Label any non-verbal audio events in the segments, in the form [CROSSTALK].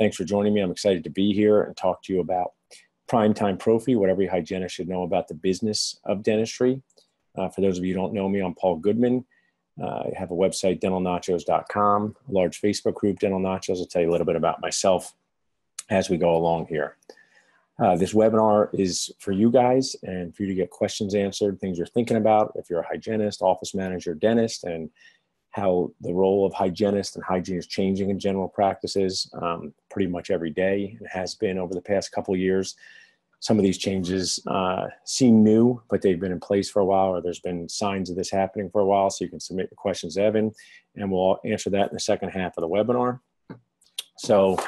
thanks for joining me. I'm excited to be here and talk to you about Primetime Prophy, what every hygienist should know about the business of dentistry. Uh, for those of you who don't know me, I'm Paul Goodman. Uh, I have a website, dentalnachos.com, a large Facebook group, Dental Nachos. I'll tell you a little bit about myself as we go along here. Uh, this webinar is for you guys and for you to get questions answered, things you're thinking about if you're a hygienist, office manager, dentist, and how the role of hygienist and hygiene is changing in general practices um, pretty much every day. It has been over the past couple years. Some of these changes uh, seem new, but they've been in place for a while, or there's been signs of this happening for a while. So you can submit your questions Evan, and we'll answer that in the second half of the webinar. So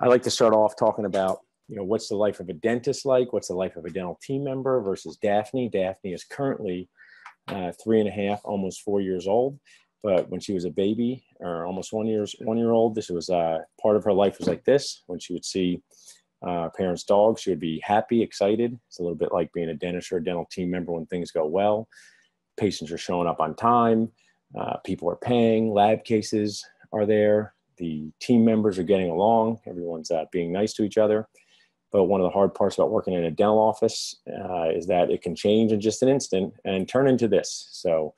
I like to start off talking about you know, what's the life of a dentist like? What's the life of a dental team member versus Daphne? Daphne is currently uh, three and a half, almost four years old. But when she was a baby or almost one years one year old, this was uh, part of her life was like this. When she would see uh, parents' dogs, she would be happy, excited. It's a little bit like being a dentist or a dental team member when things go well. Patients are showing up on time. Uh, people are paying. Lab cases are there. The team members are getting along. Everyone's uh, being nice to each other. But one of the hard parts about working in a dental office uh, is that it can change in just an instant and turn into this. So,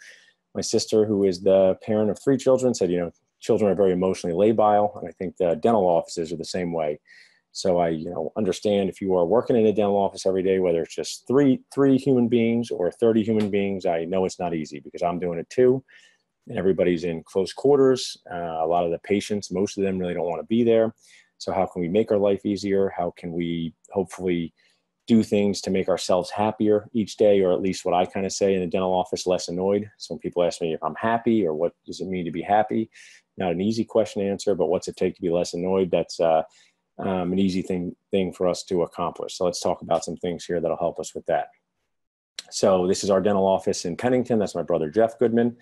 my sister, who is the parent of three children, said, you know, children are very emotionally labile, and I think the dental offices are the same way. So I, you know, understand if you are working in a dental office every day, whether it's just three three human beings or 30 human beings, I know it's not easy because I'm doing it too. And everybody's in close quarters. Uh, a lot of the patients, most of them really don't want to be there. So how can we make our life easier? How can we hopefully do things to make ourselves happier each day, or at least what I kind of say in the dental office, less annoyed. So when people ask me if I'm happy or what does it mean to be happy. Not an easy question to answer, but what's it take to be less annoyed? That's uh, um, an easy thing thing for us to accomplish. So let's talk about some things here that'll help us with that. So this is our dental office in Pennington. That's my brother Jeff Goodman.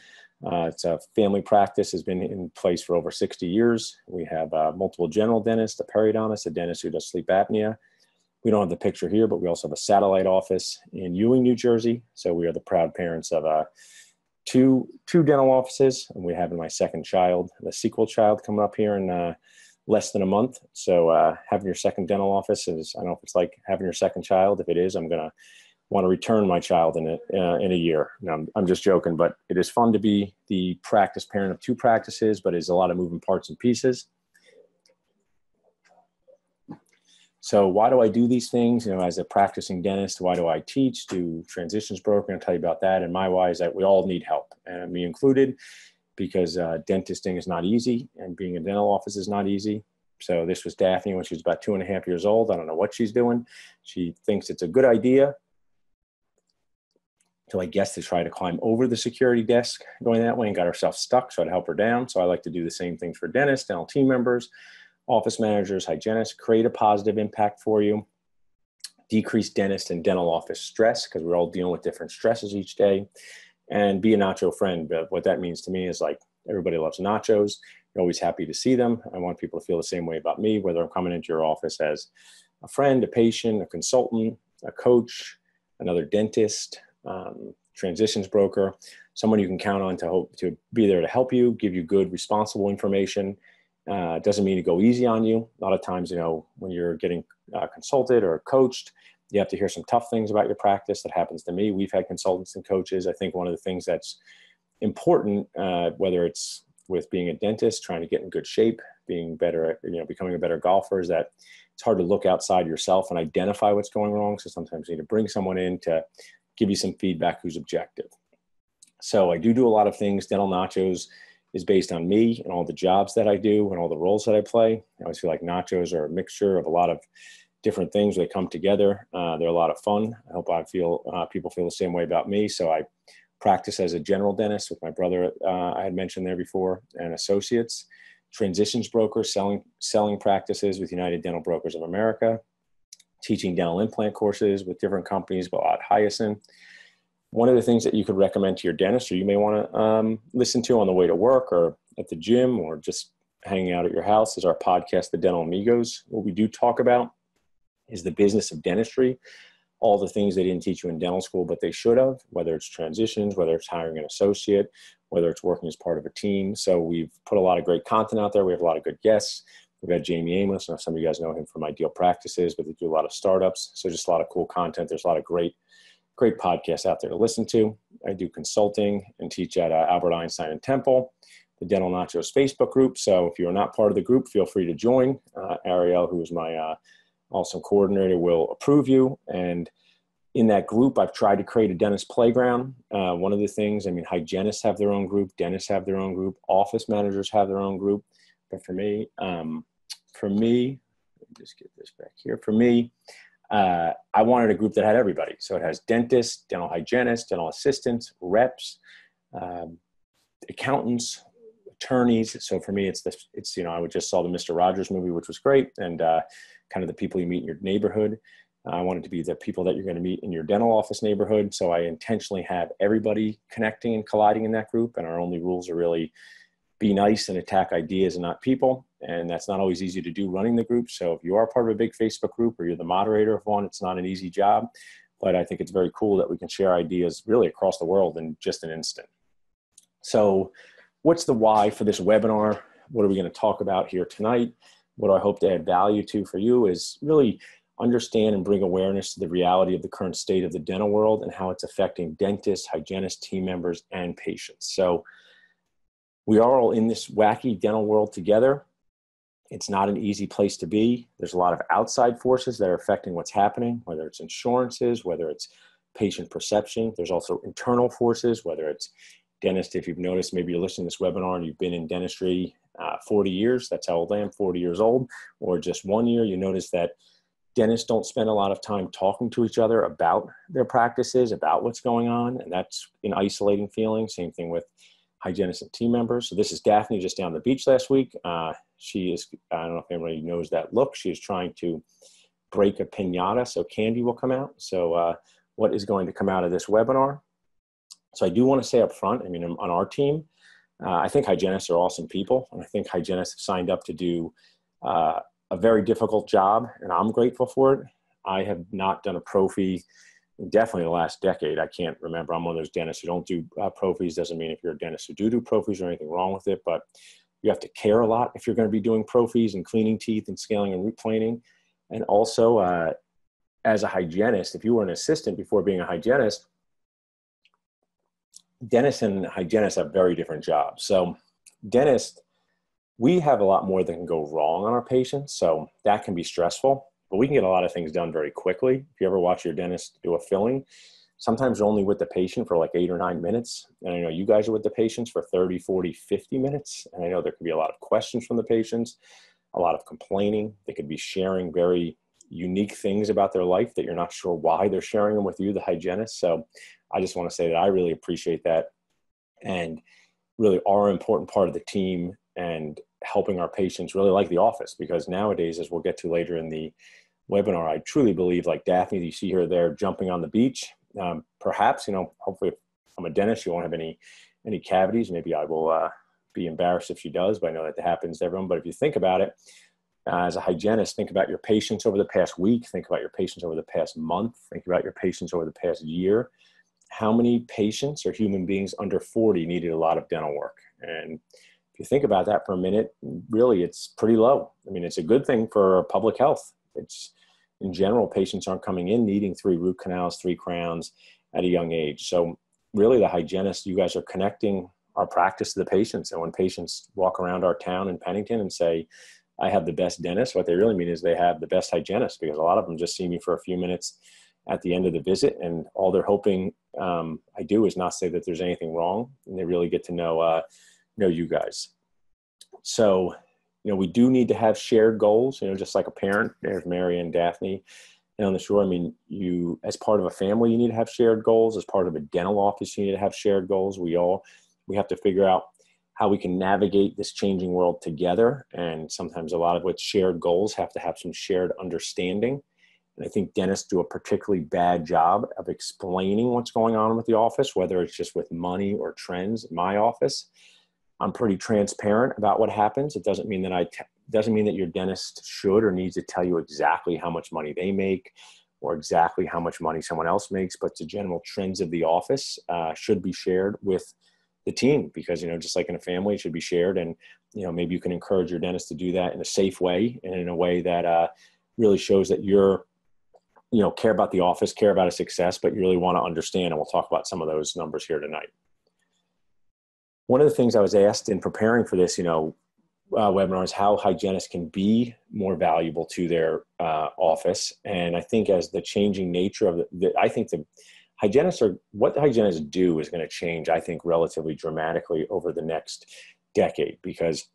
Uh, it's a family practice, has been in place for over 60 years. We have uh, multiple general dentists, a periodontist, a dentist who does sleep apnea. We don't have the picture here, but we also have a satellite office in Ewing, New Jersey. So we are the proud parents of uh, two, two dental offices, and we have my second child, the sequel child coming up here in uh, less than a month. So uh, having your second dental office is, I don't know if it's like having your second child. If it is, I'm going to want to return my child in a, uh, in a year. No, I'm, I'm just joking, but it is fun to be the practice parent of two practices, but it's a lot of moving parts and pieces. So why do I do these things? You know, as a practicing dentist, why do I teach, do transitions broker? I'll tell you about that. And my why is that we all need help, and me included, because uh, dentisting is not easy, and being a dental office is not easy. So this was Daphne when she was about two and a half years old. I don't know what she's doing. She thinks it's a good idea So I guess to try to climb over the security desk going that way and got herself stuck. So I'd help her down. So I like to do the same thing for dentists, dental team members, office managers, hygienists, create a positive impact for you, decrease dentist and dental office stress because we're all dealing with different stresses each day, and be a nacho friend. But what that means to me is like everybody loves nachos. You're always happy to see them. I want people to feel the same way about me, whether I'm coming into your office as a friend, a patient, a consultant, a coach, another dentist, um, transitions broker, someone you can count on to hope to be there to help you, give you good, responsible information. Uh, doesn't mean to go easy on you. A lot of times, you know, when you're getting uh, consulted or coached, you have to hear some tough things about your practice. That happens to me. We've had consultants and coaches. I think one of the things that's important, uh, whether it's with being a dentist, trying to get in good shape, being better at, you know, becoming a better golfer, is that it's hard to look outside yourself and identify what's going wrong. So sometimes you need to bring someone in to give you some feedback who's objective. So I do do a lot of things. Dental Nachos is based on me and all the jobs that I do and all the roles that I play. I always feel like nachos are a mixture of a lot of different things. They come together. Uh, they're a lot of fun. I hope I feel uh, people feel the same way about me. So I practice as a general dentist with my brother. Uh, I had mentioned there before and associates. Transitions broker, selling selling practices with United Dental Brokers of America teaching dental implant courses with different companies, but at Hiossen. One of the things that you could recommend to your dentist or you may want to um, listen to on the way to work or at the gym or just hanging out at your house is our podcast, The Dental Amigos. What we do talk about is the business of dentistry, all the things they didn't teach you in dental school, but they should have, whether it's transitions, whether it's hiring an associate, whether it's working as part of a team. So we've put a lot of great content out there. We have a lot of good guests We've got Jamie Amos. Some of you guys know him from Ideal Practices, but they do a lot of startups. So just a lot of cool content. There's a lot of great, great podcasts out there to listen to. I do consulting and teach at uh, Albert Einstein and Temple, the Dental Nachos Facebook group. So if you're not part of the group, feel free to join. Uh, Ariel, who is my uh, awesome coordinator, will approve you. And in that group, I've tried to create a dentist playground. Uh, one of the things, I mean, hygienists have their own group, dentists have their own group, office managers have their own group. But for me, um, for me, just get this back here. For me, uh, I wanted a group that had everybody. So it has dentists, dental hygienists, dental assistants, reps, um, accountants, attorneys. So for me, it's the it's you know I would just saw the Mister Rogers movie, which was great, and uh, kind of the people you meet in your neighborhood. I wanted to be the people that you're going to meet in your dental office neighborhood. So I intentionally have everybody connecting and colliding in that group, and our only rules are really be nice and attack ideas and not people. And that's not always easy to do running the group. So if you are part of a big Facebook group or you're the moderator of one, it's not an easy job. But I think it's very cool that we can share ideas really across the world in just an instant. So, what's the why for this webinar? What are we going to talk about here tonight? What I hope to add value to for you is really understand and bring awareness to the reality of the current state of the dental world and how it's affecting dentists, hygienists, team members, and patients. So, we are all in this wacky dental world together. It's not an easy place to be. There's a lot of outside forces that are affecting what's happening, whether it's insurances, whether it's patient perception. There's also internal forces, whether it's dentist. If you've noticed, maybe you're listening to this webinar and you've been in dentistry uh, 40 years. That's how old I am, 40 years old, or just one year. You notice that dentists don't spend a lot of time talking to each other about their practices, about what's going on, and that's an isolating feeling. Same thing with hygienists and team members. So this is Daphne just down the beach last week. Uh, she is, I don't know if anybody knows that look. She is trying to break a pinata so candy will come out. So uh, what is going to come out of this webinar? So I do want to say up front, I mean, on our team, uh, I think hygienists are awesome people. And I think hygienists have signed up to do uh, a very difficult job, and I'm grateful for it. I have not done a prophy definitely the last decade. I can't remember. I'm one of those dentists who don't do uh. Doesn't mean if you're a dentist who do do prophies or anything wrong with it, but you have to care a lot if you're going to be doing prophies and cleaning teeth and scaling and root planing. And also, uh, as a hygienist, if you were an assistant before being a hygienist, dentists and hygienists have very different jobs. So, dentists, we have a lot more that can go wrong on our patients. So, that can be stressful but we can get a lot of things done very quickly. If you ever watch your dentist do a filling, sometimes only with the patient for like eight or nine minutes. And I know you guys are with the patients for 30, 40, 50 minutes. And I know there can be a lot of questions from the patients, a lot of complaining. They could be sharing very unique things about their life that you're not sure why they're sharing them with you, the hygienist. So I just want to say that I really appreciate that and really are an important part of the team and helping our patients really like the office because nowadays, as we'll get to later in the webinar, I truly believe like Daphne, you see her there jumping on the beach. Um, perhaps, you know, hopefully if I'm a dentist, she won't have any, any cavities. Maybe I will uh, be embarrassed if she does, but I know that happens to everyone. But if you think about it, uh, as a hygienist, think about your patients over the past week, think about your patients over the past month, think about your patients over the past year. How many patients or human beings under 40 needed a lot of dental work? And if you think about that for a minute, really it's pretty low. I mean, it's a good thing for public health. It's in general, patients aren't coming in needing three root canals, three crowns at a young age. So really the hygienist, you guys are connecting our practice to the patients. And when patients walk around our town in Pennington and say, I have the best dentist, what they really mean is they have the best hygienist because a lot of them just see me for a few minutes at the end of the visit and all they're hoping um, I do is not say that there's anything wrong and they really get to know uh, know you guys. So, you know, we do need to have shared goals, you know, just like a parent, there's Mary and Daphne and on the shore. I mean, you, as part of a family, you need to have shared goals. As part of a dental office, you need to have shared goals. We all, we have to figure out how we can navigate this changing world together. And sometimes a lot of what's shared goals have to have some shared understanding. And I think dentists do a particularly bad job of explaining what's going on with the office, whether it's just with money or trends in my office. I'm pretty transparent about what happens. It doesn't mean that I t- doesn't mean that your dentist should or needs to tell you exactly how much money they make or exactly how much money someone else makes, but the general trends of the office uh, should be shared with the team because you know just like in a family it should be shared and you know, maybe you can encourage your dentist to do that in a safe way and in a way that uh, really shows that you're, you know, care about the office, care about a success, but you really want to understand. And we'll talk about some of those numbers here tonight. One of the things I was asked in preparing for this, you know, uh, webinar is how hygienists can be more valuable to their uh, office. And I think as the changing nature of the, the I think the hygienists are what the hygienists do is going to change. I think relatively dramatically over the next decade because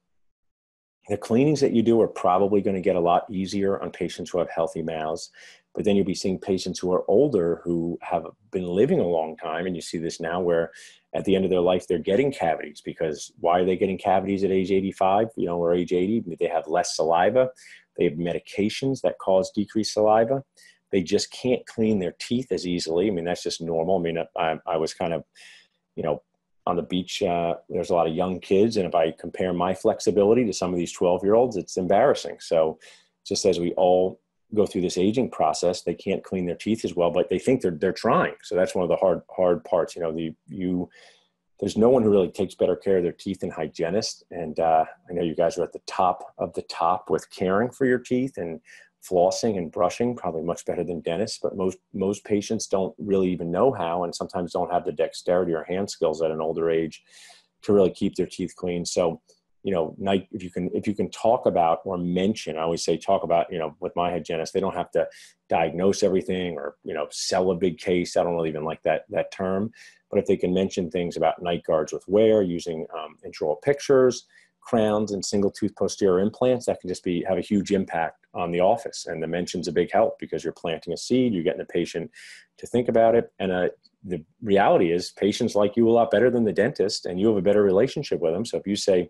the cleanings that you do are probably going to get a lot easier on patients who have healthy mouths. But then you'll be seeing patients who are older who have been living a long time. And you see this now where at the end of their life, they're getting cavities because why are they getting cavities at age 85, you know, or age 80? They have less saliva. They have medications that cause decreased saliva. They just can't clean their teeth as easily. I mean, that's just normal. I mean, I, I was kind of, you know, on the beach, uh, there's a lot of young kids. And if I compare my flexibility to some of these 12 year olds, it's embarrassing. So just as we all go through this aging process, they can't clean their teeth as well, but they think they're, they're trying. So that's one of the hard, hard parts. You know, the, you, there's no one who really takes better care of their teeth than hygienists. And uh, I know you guys are at the top of the top with caring for your teeth and flossing and brushing, probably much better than dentists, but most, most patients don't really even know how and sometimes don't have the dexterity or hand skills at an older age to really keep their teeth clean. So, you know, night, if you can, if you can talk about or mention, I always say talk about, you know, with my hygienist, they don't have to diagnose everything or, you know, sell a big case. I don't really even like that, that term, but if they can mention things about night guards with wear using um, intraoral pictures, crowns and single tooth posterior implants, that can just be, have a huge impact on the office. And the mention's a big help because you're planting a seed, you're getting the patient to think about it. And uh, the reality is patients like you a lot better than the dentist and you have a better relationship with them. So if you say,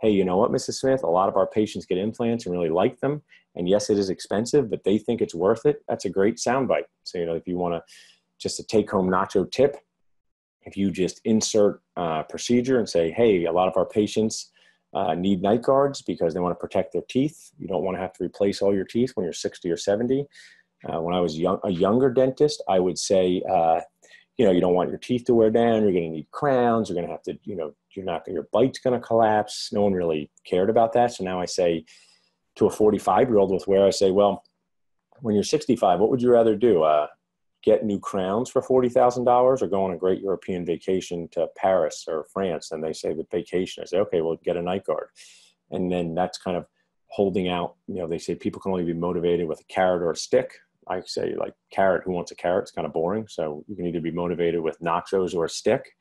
hey, you know what, Mrs. Smith, a lot of our patients get implants and really like them. And yes, it is expensive, but they think it's worth it. That's a great soundbite. So, you know, if you want to just a take home nacho tip, if you just insert uh, procedure and say, hey, a lot of our patients uh, need night guards because they want to protect their teeth. You don't want to have to replace all your teeth when you're 60 or 70. Uh, when I was young, a younger dentist, I would say, uh, you know, you don't want your teeth to wear down. You're going to need crowns. You're going to have to, you know, you're not, your bite's going to collapse. No one really cared about that. So now I say to a 45 year old with where I say, well, when you're 65, what would you rather do? Uh, get new crowns for $40,000 or go on a great European vacation to Paris or France? And they say the vacation. I say, okay, well, get a night guard. And then that's kind of holding out, you know, they say people can only be motivated with a carrot or a stick. I say like carrot, who wants a carrot? It's kind of boring. So you can either be motivated with nachos or a stick.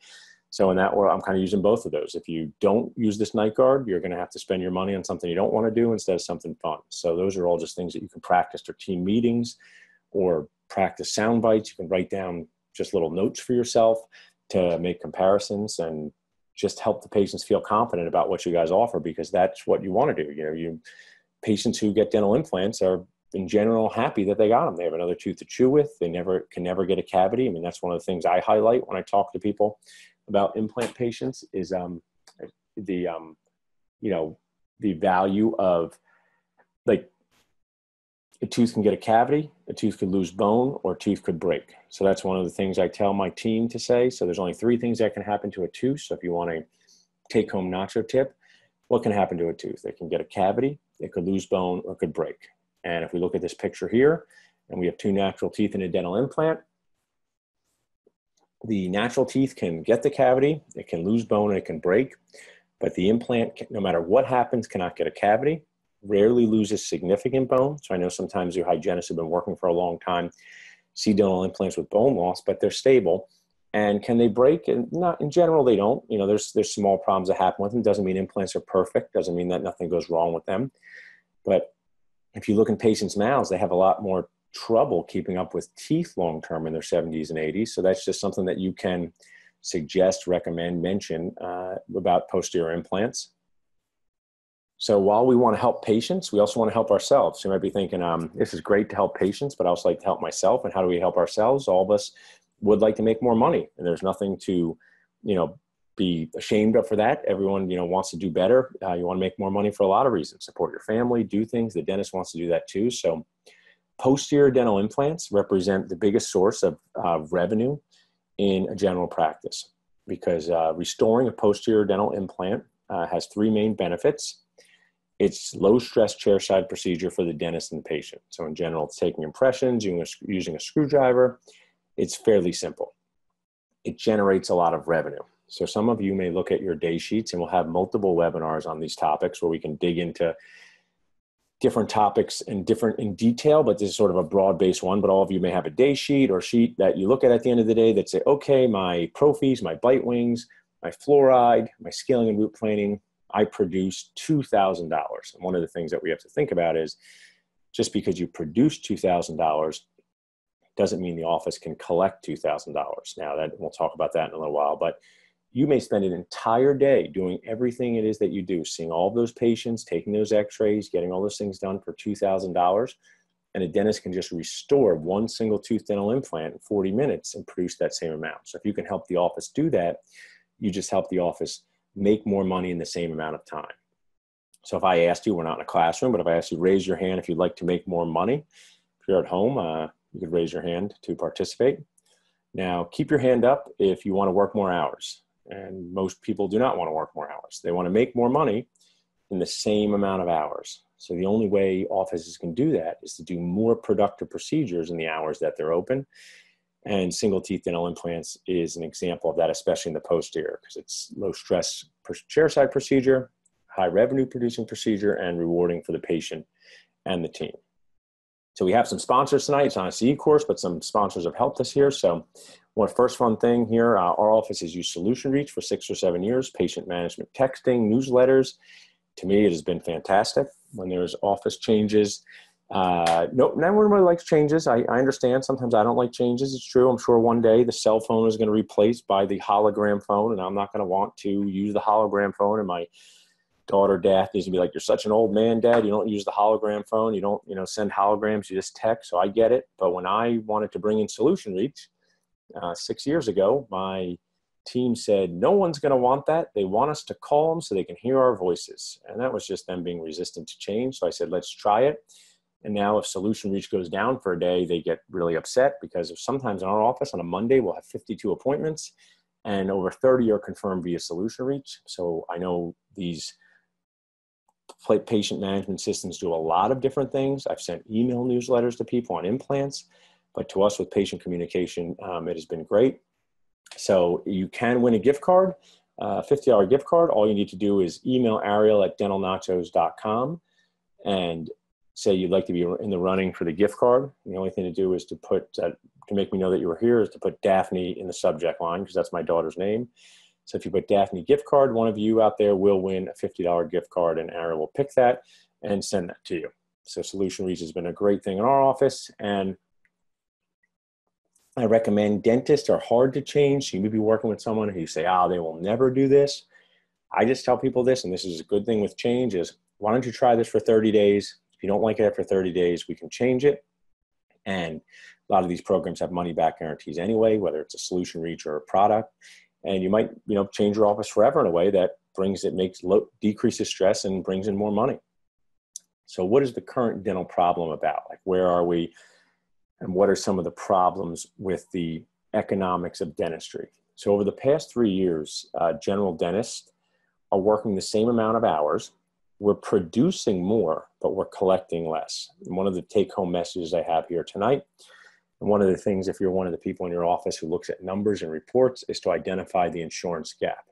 So in that order, I'm kind of using both of those. If you don't use this night guard, you're going to have to spend your money on something you don't want to do instead of something fun. So those are all just things that you can practice for team meetings or practice sound bites. You can write down just little notes for yourself to make comparisons and just help the patients feel confident about what you guys offer because that's what you want to do. You know, you patients who get dental implants are in general happy that they got them. They have another tooth to chew with. They never can never get a cavity. I mean, that's one of the things I highlight when I talk to people about implant patients is um, the um, you know the value of like a tooth can get a cavity, a tooth could lose bone, or a tooth could break. So that's one of the things I tell my team to say. So there's only three things that can happen to a tooth. So if you want to take home nacho tip, what can happen to a tooth? It can get a cavity, it could lose bone, or it could break. And if we look at this picture here, and we have two natural teeth and a dental implant, the natural teeth can get the cavity, it can lose bone, and it can break. But the implant, no matter what happens, cannot get a cavity rarely loses significant bone. So I know sometimes your hygienists have been working for a long time, see dental implants with bone loss, but they're stable. And can they break? And not in general, they don't. You know, there's there's small problems that happen with them. Doesn't mean implants are perfect. Doesn't mean that nothing goes wrong with them. But if you look in patients' mouths, they have a lot more trouble keeping up with teeth long term in their 70s and 80s. So that's just something that you can suggest, recommend, mention uh, about posterior implants. So while we want to help patients, we also want to help ourselves. You might be thinking, um, this is great to help patients, but I also like to help myself. And how do we help ourselves? All of us would like to make more money, and there's nothing to, you know, be ashamed of for that. Everyone, you know, wants to do better. Uh, you want to make more money for a lot of reasons. Support your family, do things. The dentist wants to do that too. So posterior dental implants represent the biggest source of uh, revenue in a general practice because uh, restoring a posterior dental implant uh, has three main benefits. It's low stress chairside procedure for the dentist and the patient. So in general, it's taking impressions using a, using a screwdriver. It's fairly simple. It generates a lot of revenue. So some of you may look at your day sheets and we'll have multiple webinars on these topics where we can dig into different topics and different in detail, but this is sort of a broad based one. But all of you may have a day sheet or sheet that you look at at the end of the day that say, okay, my prophies, my bite wings, my fluoride, my scaling and root planing, I produce $2,000. And one of the things that we have to think about is just because you produce $2,000 doesn't mean the office can collect $2,000. Now that we'll talk about that in a little while, but you may spend an entire day doing everything it is that you do, seeing all those patients, taking those x-rays, getting all those things done for $2,000. And a dentist can just restore one single tooth dental implant in 40 minutes and produce that same amount. So if you can help the office do that, you just help the office make more money in the same amount of time. So if I asked you, we're not in a classroom, but if I asked you raise your hand if you'd like to make more money, if you're at home, uh, you could raise your hand to participate. Now, keep your hand up if you want to work more hours. And most people do not want to work more hours. They want to make more money in the same amount of hours. So the only way offices can do that is to do more productive procedures in the hours that they're open. And single teeth dental implants is an example of that, especially in the posterior, because it's low stress chairside procedure, high revenue producing procedure, and rewarding for the patient and the team. So we have some sponsors tonight. It's not a CE course, but some sponsors have helped us here. So one first fun thing here, uh, our office has used Solutionreach for six or seven years, patient management texting, newsletters. To me, it has been fantastic. When there's office changes, uh, no, no one really likes changes. I, I understand. Sometimes I don't like changes. It's true. I'm sure one day the cell phone is going to be replaced by the hologram phone, and I'm not going to want to use the hologram phone in my daughter Daphne is gonna be like, "You're such an old man, Dad. You don't use the hologram phone. You don't, you know, send holograms. You just text." So I get it. But when I wanted to bring in Solutionreach uh, six years ago, my team said, "No one's going to want that. They want us to call them so they can hear our voices." And that was just them being resistant to change. So I said, "Let's try it." And now, if Solutionreach goes down for a day, they get really upset because if sometimes in our office on a Monday we'll have 52 appointments, and over 30 are confirmed via Solutionreach. So I know these patient management systems do a lot of different things. I've sent email newsletters to people on implants, but to us with patient communication, um, it has been great. So you can win a gift card, a uh, $50 gift card. All you need to do is email Ariel at dentalnachos.com and say you'd like to be in the running for the gift card. The only thing to do is to put, uh, to make me know that you were here, is to put Daphne in the subject line because that's my daughter's name. So if you put Daphne gift card, one of you out there will win a $50 gift card and Aaron will pick that and send that to you. So Solutionreach has been a great thing in our office and I recommend dentists are hard to change. So you may be working with someone who you say, oh, they will never do this. I just tell people this, and this is a good thing with change is why don't you try this for 30 days? If you don't like it after 30 days, we can change it. And a lot of these programs have money back guarantees anyway, whether it's a Solutionreach or a product and you might you know change your office forever in a way that brings it makes low decreases stress and brings in more money. So what is the current dental problem about? Like where are we? And what are some of the problems with the economics of dentistry? So over the past three years uh, general dentists are working the same amount of hours. We're producing more but we're collecting less. And one of the take-home messages i have here tonight and one of the things, if you're one of the people in your office who looks at numbers and reports, is to identify the insurance gap.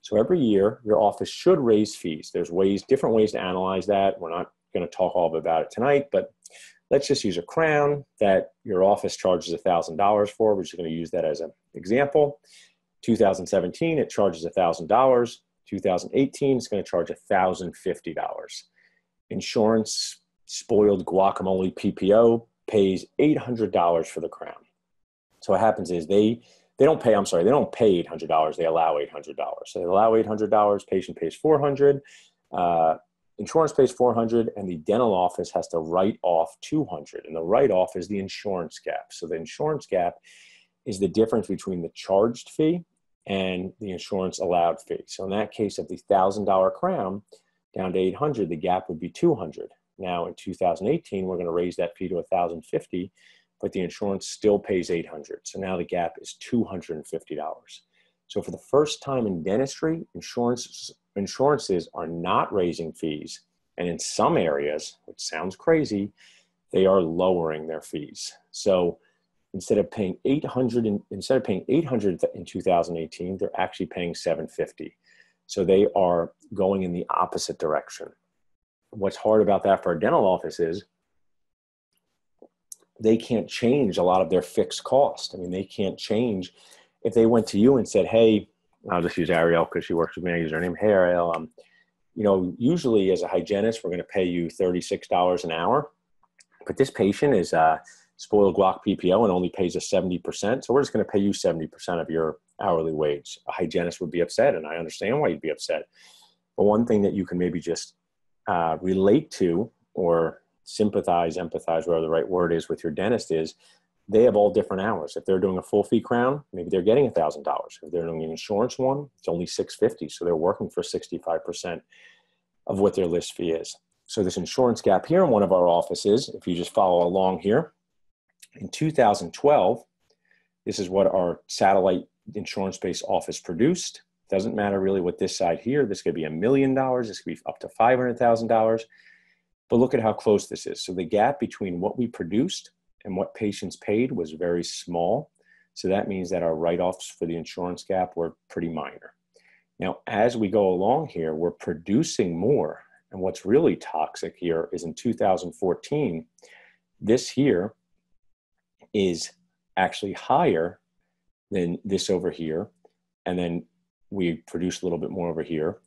So every year, your office should raise fees. There's ways, different ways to analyze that. We're not going to talk all about it tonight, but let's just use a crown that your office charges $1,000 for. We're just going to use that as an example. 2017, it charges $1,000. 2018, it's going to charge $1,050. Insurance, spoiled guacamole PPO, pays $800 for the crown. So what happens is they they don't pay. I'm sorry, they don't pay $800. They allow $800. So they allow $800. Patient pays 400. Uh, insurance pays 400, and the dental office has to write off 200. And the write off is the insurance gap. So the insurance gap is the difference between the charged fee and the insurance allowed fee. So in that case of the thousand dollar crown down to 800, the gap would be 200. Now in 2018, we're going to raise that fee to 1,050, but the insurance still pays 800. So now the gap is $250. So for the first time in dentistry, insurance insurances are not raising fees. And in some areas, which sounds crazy, they are lowering their fees. So instead of paying 800 in, instead of paying 800 in 2018, they're actually paying 750. So they are going in the opposite direction. What's hard about that for a dental office is they can't change a lot of their fixed cost. I mean, they can't change if they went to you and said, "Hey, I'll just use Ariel because she works with me. I use her name. Hey, Ariel, um, you know, usually as a hygienist, we're going to pay you thirty-six dollars an hour, but this patient is uh, spoiled guac PPO and only pays us seventy percent, so we're just going to pay you seventy percent of your hourly wage." A hygienist would be upset, and I understand why you'd be upset. But one thing that you can maybe just uh, relate to or sympathize, empathize, whatever the right word is, with your dentist is they have all different hours. If they're doing a full fee crown, maybe they're getting $1,000. If they're doing an insurance one, it's only 650 So they're working for 65% of what their list fee is. So this insurance gap here in one of our offices, if you just follow along here, in 2012, this is what our satellite insurance-based office produced. Doesn't matter really what this side here, this could be a million dollars, this could be up to $500,000. But look at how close this is. So the gap between what we produced and what patients paid was very small. So that means that our write-offs for the insurance gap were pretty minor. Now, as we go along here, we're producing more. And what's really toxic here is in 2014, this here is actually higher than this over here. And then we produce a little bit more over here.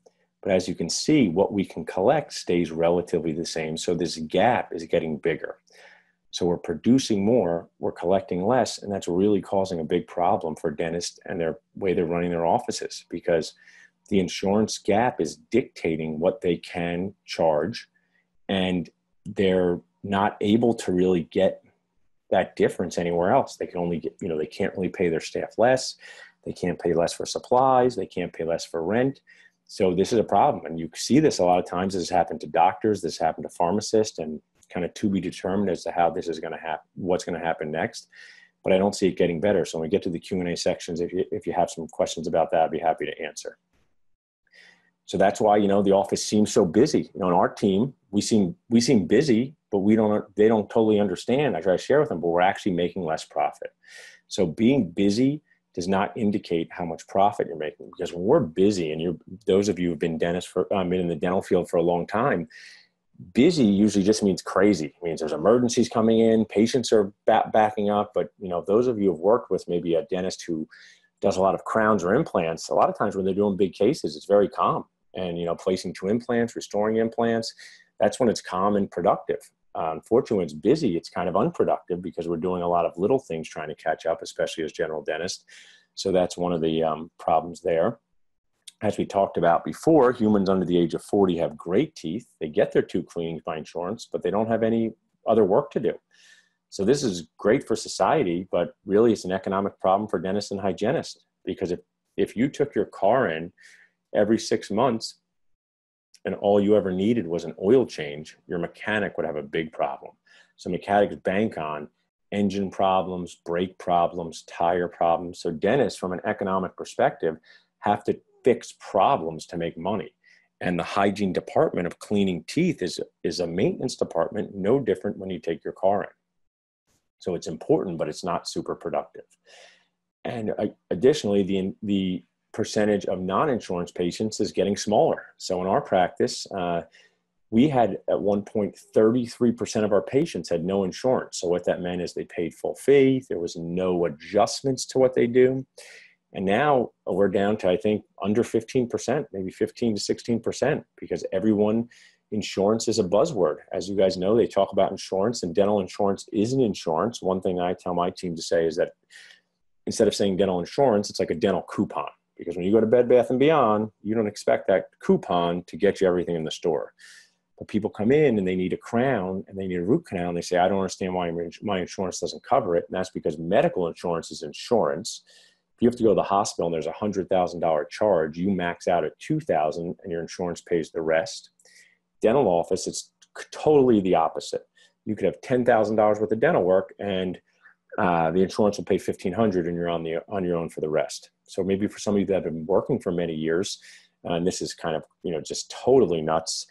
But as you can see, what we can collect stays relatively the same. So this gap is getting bigger. So we're producing more, we're collecting less, and that's really causing a big problem for dentists and their way they're running their offices because the insurance gap is dictating what they can charge, and they're not able to really get that difference anywhere else. They can only get, you know, they can't really pay their staff less, they can't pay less for supplies, they can't pay less for rent. So this is a problem, and you see this a lot of times. This has happened to doctors, this happened to pharmacists, and kind of to be determined as to how this is going to happen, what's going to happen next. But I don't see it getting better. So when we get to the Q and A sections, if you if you have some questions about that, I'd be happy to answer. So that's why you know the office seems so busy. You know, in our team, we seem we seem busy, but we don't they don't totally understand. I try to share with them, but we're actually making less profit. So being busy does not indicate how much profit you're making because when we're busy and you're those of you who've been dentists for um, been in the dental field for a long time busy usually just means crazy. It means there's emergencies coming in, patients are back, backing up. But you know, those of you who've worked with maybe a dentist who does a lot of crowns or implants, a lot of times when they're doing big cases, it's very calm. And you know, placing two implants, restoring implants, that's when it's calm and productive. Uh, unfortunately, when it's busy, it's kind of unproductive because we're doing a lot of little things trying to catch up, especially as general dentist. So that's one of the um, problems there as we talked about before, humans under the age of 40 have great teeth. They get their two cleanings by insurance, but they don't have any other work to do. So this is great for society, but really it's an economic problem for dentists and hygienists because if, if you took your car in every six months and all you ever needed was an oil change, your mechanic would have a big problem. So mechanics bank on engine problems, brake problems, tire problems. So dentists, from an economic perspective, have to fix problems to make money. And the hygiene department of cleaning teeth is, is a maintenance department, no different when you take your car in. So it's important, but it's not super productive. And uh, additionally, the, the percentage of non-insurance patients is getting smaller. So in our practice, uh, we had at one point 33% of our patients had no insurance. So what that meant is they paid full fee. There was no adjustments to what they do. And now we're down to, I think, under 15%, maybe 15 to 16%, because everyone, insurance is a buzzword. As you guys know, they talk about insurance, and dental insurance isn't insurance. One thing I tell my team to say is that instead of saying dental insurance, it's like a dental coupon. Because when you go to Bed Bath and Beyond, you don't expect that coupon to get you everything in the store. But people come in and they need a crown and they need a root canal, and they say, I don't understand why my insurance doesn't cover it. And that's because medical insurance is insurance if you have to go to the hospital and there's a hundred thousand dollar charge, you max out at two thousand, and your insurance pays the rest. Dental office, it's totally the opposite. You could have ten thousand dollars worth of dental work, and uh, the insurance will pay fifteen hundred, and you're on the on your own for the rest. So maybe for some of you that have been working for many years, and this is kind of you know just totally nuts.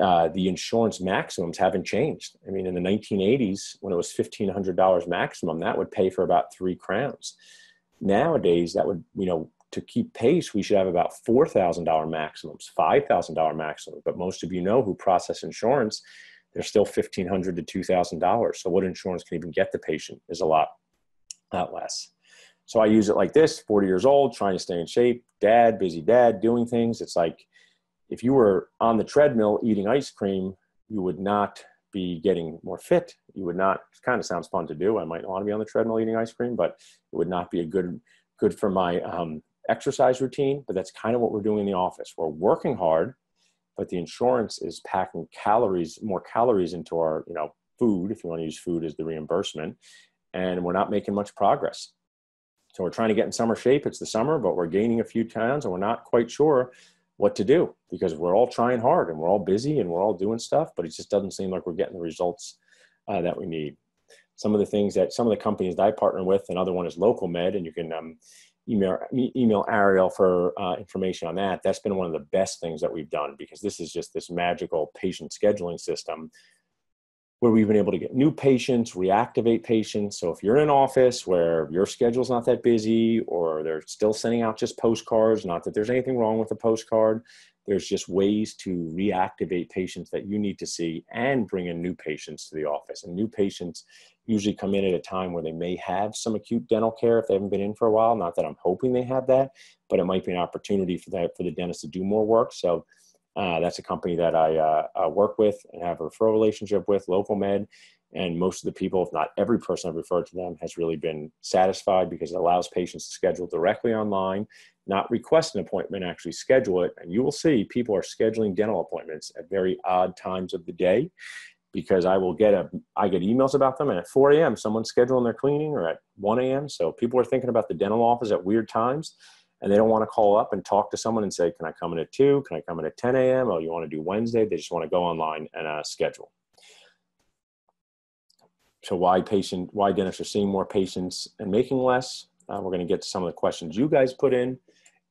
Uh, the insurance maximums haven't changed. I mean, in the 1980s, when it was $1,500 maximum, that would pay for about three crowns. Nowadays, that would, you know, to keep pace, we should have about $4,000 maximums, $5,000 maximums. But most of you know who process insurance, they're still 1,500 to $2,000. So what insurance can even get the patient is a lot, lot less. So I use it like this 40 years old, trying to stay in shape, dad, busy dad, doing things. It's like if you were on the treadmill eating ice cream, you would not be getting more fit. You would not, it kind of sounds fun to do. I might want to be on the treadmill eating ice cream, but it would not be a good, good for my um, exercise routine. But that's kind of what we're doing in the office. We're working hard, but the insurance is packing calories, more calories into our, you know, food, if you want to use food as the reimbursement, and we're not making much progress. So we're trying to get in summer shape. It's the summer, but we're gaining a few pounds and we're not quite sure what to do because we're all trying hard and we're all busy and we're all doing stuff, but it just doesn't seem like we're getting the results uh, that we need. Some of the things that some of the companies that I partner with, another one is LocalMed, and you can um, email email Ariel for uh, information on that. That's been one of the best things that we've done because this is just this magical patient scheduling system where we've been able to get new patients, reactivate patients. So if you're in an office where your schedule's not that busy or they're still sending out just postcards, not that there's anything wrong with a postcard, there's just ways to reactivate patients that you need to see and bring in new patients to the office. And new patients usually come in at a time where they may have some acute dental care if they haven't been in for a while. Not that I'm hoping they have that, but it might be an opportunity for that for the dentist to do more work. So uh, that's a company that I uh, uh, work with and have a referral relationship with, LocalMed. And most of the people, if not every person I've referred to them, has really been satisfied because it allows patients to schedule directly online, not request an appointment, actually schedule it. And you will see people are scheduling dental appointments at very odd times of the day because I will get a I get emails about them and at 4 a.m. someone's scheduling their cleaning or at 1 a.m. So people are thinking about the dental office at weird times and they don't want to call up and talk to someone and say, can I come in at 2? Can I come in at 10 a.m.? Oh, you want to do Wednesday? They just want to go online and uh, schedule. So why patient, why dentists are seeing more patients and making less? Uh, we're going to get to some of the questions you guys put in.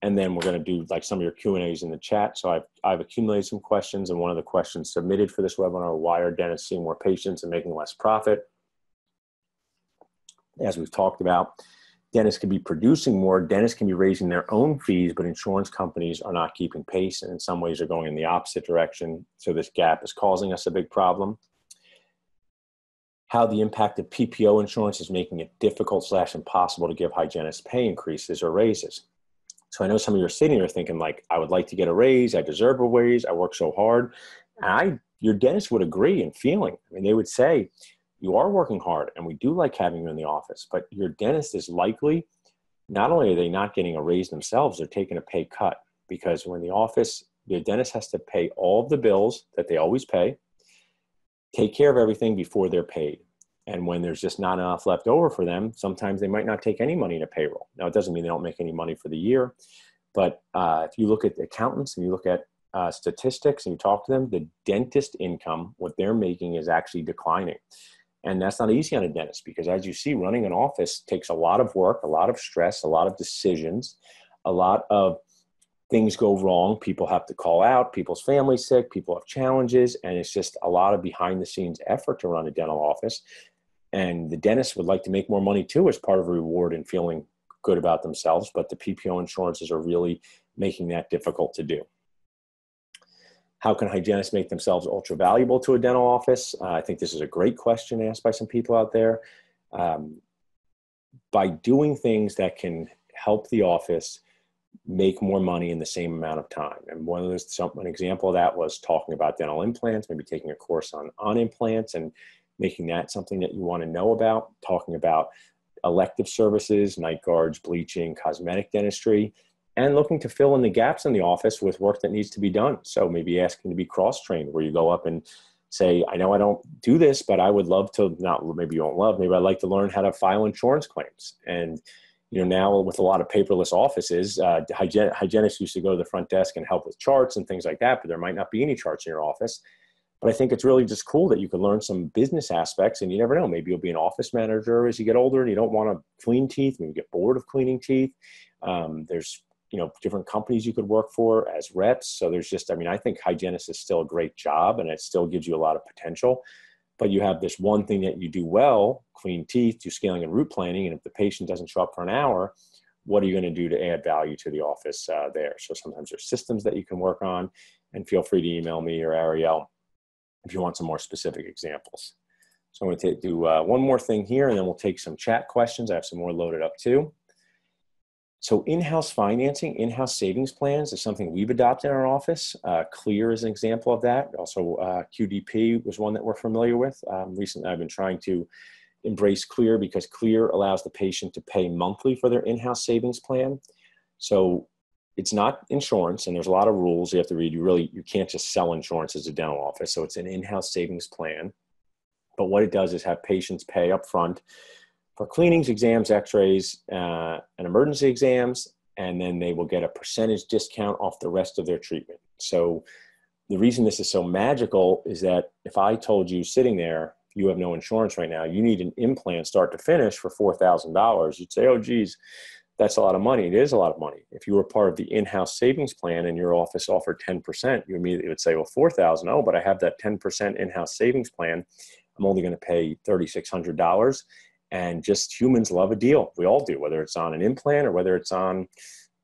And then we're going to do like some of your Q&As in the chat. So I've, I've accumulated some questions and one of the questions submitted for this webinar, why are dentists seeing more patients and making less profit? As we've talked about, dentists can be producing more, dentists can be raising their own fees, but insurance companies are not keeping pace and in some ways are going in the opposite direction. So this gap is causing us a big problem. How the impact of PPO insurance is making it difficult slash impossible to give hygienists pay increases or raises. So I know some of you are sitting there thinking like, I would like to get a raise, I deserve a raise, I work so hard. And I, your dentist would agree in feeling. I mean, they would say, you are working hard and we do like having you in the office, but your dentist is likely not only are they not getting a raise themselves, they're taking a pay cut because when the office, the dentist has to pay all the bills that they always pay, take care of everything before they're paid. And when there's just not enough left over for them, sometimes they might not take any money to payroll. Now, it doesn't mean they don't make any money for the year, but uh, if you look at the accountants and you look at uh, statistics and you talk to them, the dentist income, what they're making is actually declining. And that's not easy on a dentist because, as you see, running an office takes a lot of work, a lot of stress, a lot of decisions, a lot of things go wrong. People have to call out, people's family sick, people have challenges, and it's just a lot of behind the scenes effort to run a dental office. And the dentist would like to make more money too as part of a reward and feeling good about themselves, but the PPO insurances are really making that difficult to do. How can hygienists make themselves ultra valuable to a dental office? Uh, I think this is a great question asked by some people out there. Um, by doing things that can help the office make more money in the same amount of time. And one of those, some, an example of that was talking about dental implants, maybe taking a course on, on implants and making that something that you want to know about, talking about elective services, night guards, bleaching, cosmetic dentistry, and looking to fill in the gaps in the office with work that needs to be done. So maybe asking to be cross trained, where you go up and say, I know I don't do this, but I would love to, not maybe you won't love, maybe I'd like to learn how to file insurance claims. And, you know, now with a lot of paperless offices, uh, hygien- hygienists used to go to the front desk and help with charts and things like that, but there might not be any charts in your office. But I think it's really just cool that you can learn some business aspects and you never know. Maybe you'll be an office manager as you get older and you don't want to clean teeth. Maybe you get bored of cleaning teeth. Um, there's you know different companies you could work for as reps so there's just i mean i think hygienist is still a great job and it still gives you a lot of potential but you have this one thing that you do well clean teeth do scaling and root planning and if the patient doesn't show up for an hour what are you going to do to add value to the office uh, there so sometimes there's systems that you can work on and feel free to email me or ariel if you want some more specific examples so i'm going to do uh, one more thing here and then we'll take some chat questions i have some more loaded up too so in-house financing, in-house savings plans is something we've adopted in our office. Uh, Kleer is an example of that. Also, uh, QDP was one that we're familiar with. Um, recently, I've been trying to embrace Kleer because Kleer allows the patient to pay monthly for their in-house savings plan. So it's not insurance, and there's a lot of rules you have to read. You really you can't just sell insurance as a dental office. So it's an in-house savings plan. But what it does is have patients pay up front for cleanings, exams, x-rays, uh, and emergency exams, and then they will get a percentage discount off the rest of their treatment. So the reason this is so magical is that if I told you sitting there, you have no insurance right now, you need an implant start to finish for $4,000, you'd say, oh, geez, that's a lot of money. It is a lot of money. If you were part of the in-house savings plan and your office offered 10%, you immediately would say, well, 4,000, oh, but I have that 10% in-house savings plan. I'm only going to pay $3,600 and just humans love a deal. We all do, whether it's on an implant or whether it's on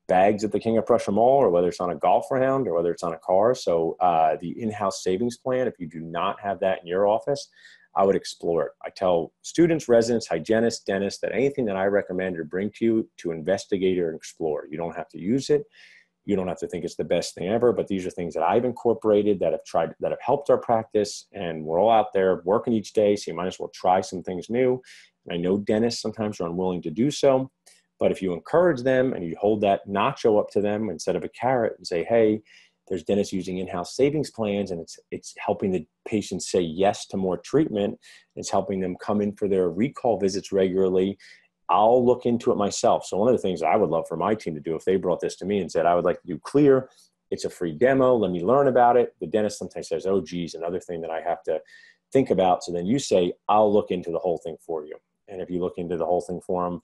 bags at the King of Prussia Mall or whether it's on a golf round or whether it's on a car. So uh, the in-house savings plan, if you do not have that in your office, I would explore it. I tell students, residents, hygienists, dentists that anything that I recommend or bring to you to investigate or explore. You don't have to use it. You don't have to think it's the best thing ever, but these are things that I've incorporated that have tried that have helped our practice, and we're all out there working each day, so you might as well try some things new I know dentists sometimes are unwilling to do so, but if you encourage them and you hold that nacho up to them instead of a carrot and say, hey, there's dentists using in-house savings plans and it's it's helping the patients say yes to more treatment. It's helping them come in for their recall visits regularly. I'll look into it myself. So one of the things i would love for my team to do if they brought this to me and said i would like to do Kleer it's a free demo let me learn about it the dentist sometimes says oh geez another thing that i have to think about. So then you say i'll look into the whole thing for you. And if you look into the whole thing for them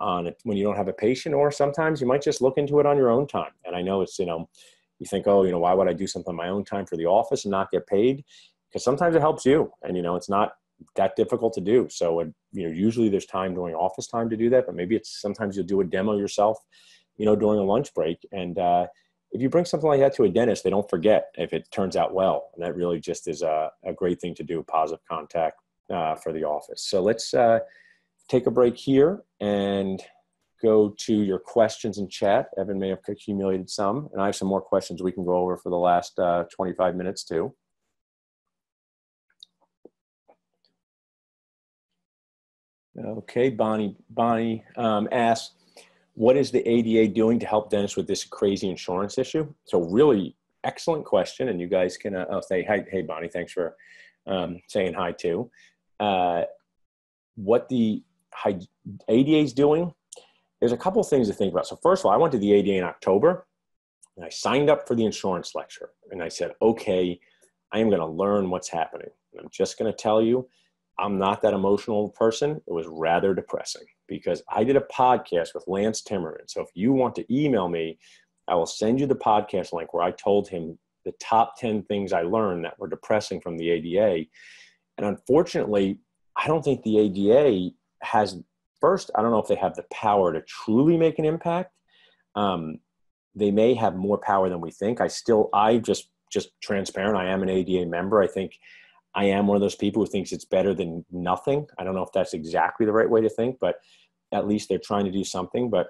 on uh, it, when you don't have a patient, or sometimes you might just look into it on your own time. And I know it's, you know, you think, oh, you know, why would I do something on my own time for the office and not get paid? Because sometimes it helps you. And, you know, it's not that difficult to do. So, it, you know, usually there's time during office time to do that, but maybe it's sometimes you'll do a demo yourself, you know, during a lunch break. And uh, if you bring something like that to a dentist, they don't forget if it turns out well. And that really just is a, a great thing to do, positive contact uh, for the office. So let's, uh, take a break here and go to your questions in chat. Evan may have accumulated some, and I have some more questions we can go over for the last uh, 25 minutes too. Okay, Bonnie, Bonnie um, asks, what is the ADA doing to help dentists with this crazy insurance issue? So really excellent question, and you guys can uh, say, hi, hey, Bonnie, thanks for um, saying hi too. Uh, what the ADA is doing, there's a couple of things to think about. So first of all, I went to the ADA in October and I signed up for the insurance lecture and I said, okay, I am going to learn what's happening. And I'm just going to tell you, I'm not that emotional person. It was rather depressing because I did a podcast with Lance Timmerman. So if you want to email me, I will send you the podcast link where I told him the top 10 things I learned that were depressing from the ADA. And unfortunately, I don't think the ADA has first i don't know if they have the power to truly make an impact. Um, they may have more power than we think. I still i just just transparent. I am an ada member. I think i am one of those people who thinks it's better than nothing. I don't know if that's exactly the right way to think but at least they're trying to do something. But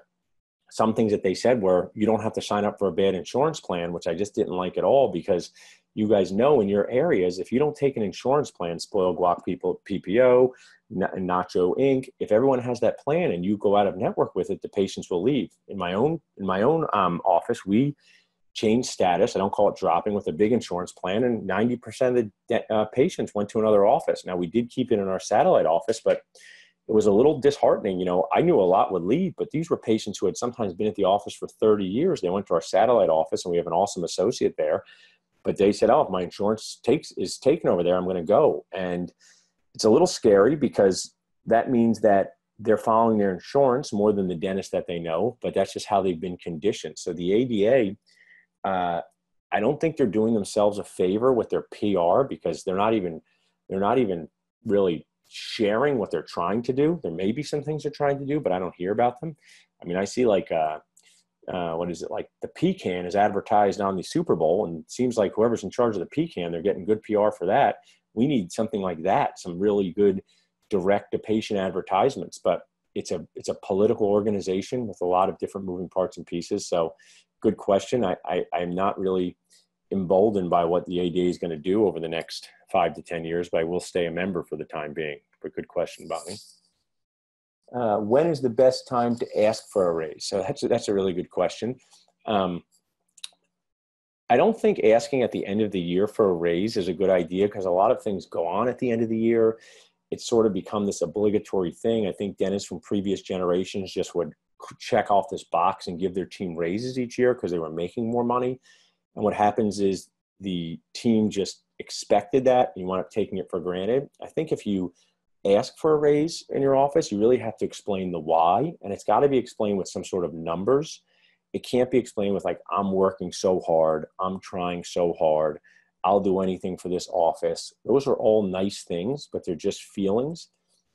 some things that they said were you don't have to sign up for a bad insurance plan which i just didn't like at all because you guys know in your areas if you don't take an insurance plan spoil guac people ppo Nacho Inc. If everyone has that plan and you go out of network with it, the patients will leave. In my own in my own um, office, we changed status. I don't call it dropping with a big insurance plan, and 90% of the uh, patients went to another office. Now we did keep it in our satellite office, but it was a little disheartening. You know, I knew a lot would leave, but these were patients who had sometimes been at the office for 30 years. They went to our satellite office, and we have an awesome associate there. But they said, "Oh, if my insurance takes is taken over there, I'm going to go." And it's a little scary because that means that they're following their insurance more than the dentist that they know, but that's just how they've been conditioned. So the ADA, uh, I don't think they're doing themselves a favor with their PR because they're not even they're not even really sharing what they're trying to do. There may be some things they're trying to do, but I don't hear about them. I mean, I see like uh, uh, what is it like the pecan is advertised on the Super Bowl, and seems like whoever's in charge of the pecan, they're getting good PR for that. We need something like that, some really good direct to patient advertisements. But it's a it's a political organization with a lot of different moving parts and pieces. So, good question. I, I I'm not really emboldened by what the ADA is going to do over the next five to ten years, but I will stay a member for the time being. But good question, Bonnie uh, when is the best time to ask for a raise? So that's a, that's a really good question. Um, I don't think asking at the end of the year for a raise is a good idea because a lot of things go on at the end of the year. It's sort of become this obligatory thing. I think dentists from previous generations just would check off this box and give their team raises each year because they were making more money. And what happens is the team just expected that. and You wind up taking it for granted. I think if you ask for a raise in your office, you really have to explain the why, and it's got to be explained with some sort of numbers. It can't be explained with like I'm working so hard, I'm trying so hard, I'll do anything for this office. Those are all nice things, but they're just feelings.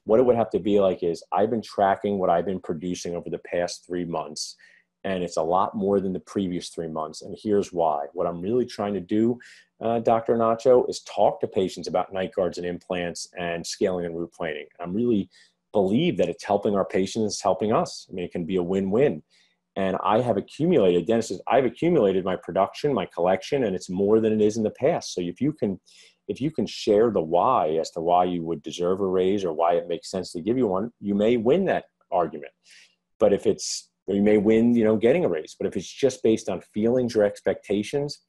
What it would have to be like is I've been tracking what I've been producing over the past 3 months and it's a lot more than the previous 3 months and here's why. What I'm really trying to do uh, Dr. Nacho, is talk to patients about night guards and implants and scaling and root planing. I'm really believe that it's helping our patients, it's helping us. I mean, it can be a win-win. And I have accumulated, Dennis says, I've accumulated my production, my collection, and it's more than it is in the past. So if you can, if you can share the why as to why you would deserve a raise or why it makes sense to give you one, you may win that argument. But if it's, you may win, you know, getting a raise. But if it's just based on feelings or expectations,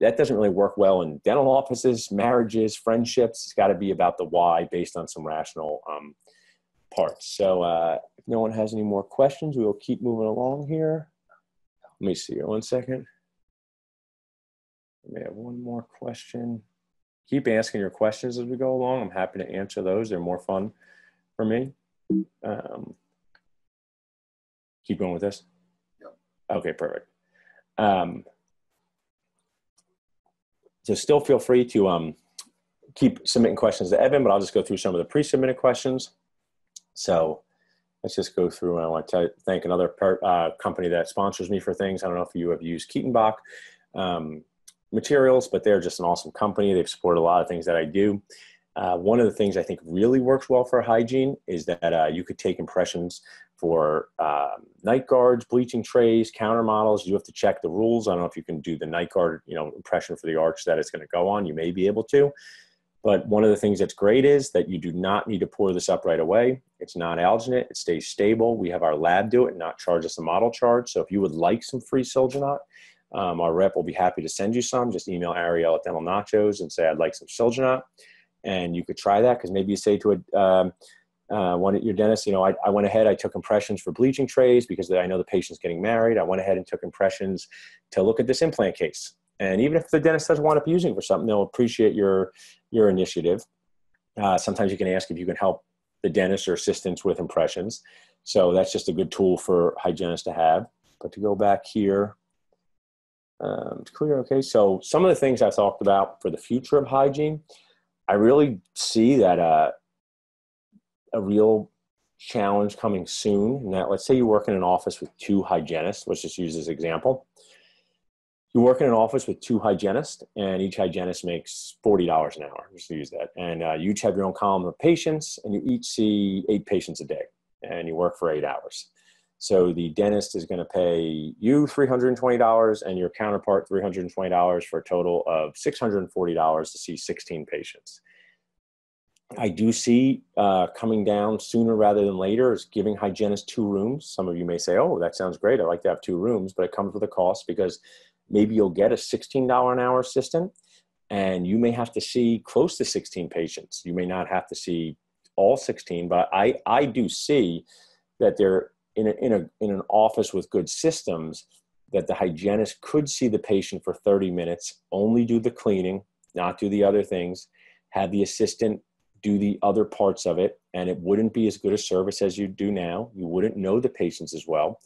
that doesn't really work well in dental offices, marriages, friendships. It's got to be about the why based on some rational um, parts. So uh, if no one has any more questions, we will keep moving along here. Let me see here one second. We have one more question. Keep asking your questions as we go along. I'm happy to answer those. They're more fun for me. Um, keep going with this? Yep. Okay, perfect. Um, so still feel free to um, keep submitting questions to Evan, but I'll just go through some of the pre-submitted questions. So let's just go through. And I want to thank another part, uh, company that sponsors me for things. I don't know if you have used Kettenbach um, materials, but they're just an awesome company. They've supported a lot of things that I do. Uh, one of the things I think really works well for hygiene is that uh, you could take impressions for um, night guards, bleaching trays, counter models. You have to check the rules. I don't know if you can do the night guard, you know, impression for the arch that it's going to go on. You may be able to. But one of the things that's great is that you do not need to pour this up right away. It's non-alginate. It stays stable. We have our lab do it and not charge us a model charge. So if you would like some free Silginat, um, our rep will be happy to send you some. Just email Ariel at Dental Nachos and say, I'd like some Silginat. And you could try that because maybe you say to a, um, uh, one at your dentist, you know, I, I went ahead, I took impressions for bleaching trays because I know the patient's getting married. I went ahead and took impressions to look at this implant case. And even if the dentist doesn't want to be using it for something, they'll appreciate your, your initiative. Uh, sometimes you can ask if you can help the dentist or assistants with impressions. So that's just a good tool for hygienists to have. But to go back here, um, it's clear, okay? So some of the things I talked about for the future of hygiene, I really see that uh, a real challenge coming soon. Now, let's say you work in an office with two hygienists. Let's just use this example. You work in an office with two hygienists, and each hygienist makes forty dollars an hour. Just to use that, and uh, you each have your own column of patients, and you each see eight patients a day, and you work for eight hours. So the dentist is going to pay you $320 and your counterpart $320 for a total of $640 to see 16 patients. I do see uh, coming down sooner rather than later is giving hygienists two rooms. Some of you may say, oh, that sounds great. I like to have two rooms, but it comes with a cost because maybe you'll get a $16 an hour assistant and you may have to see close to 16 patients. You may not have to see all 16, but I, I do see that they're in, a, in, a, in an office with good systems that the hygienist could see the patient for 30 minutes, only do the cleaning, not do the other things, have the assistant do the other parts of it, and it wouldn't be as good a service as you do now. You wouldn't know the patients as well.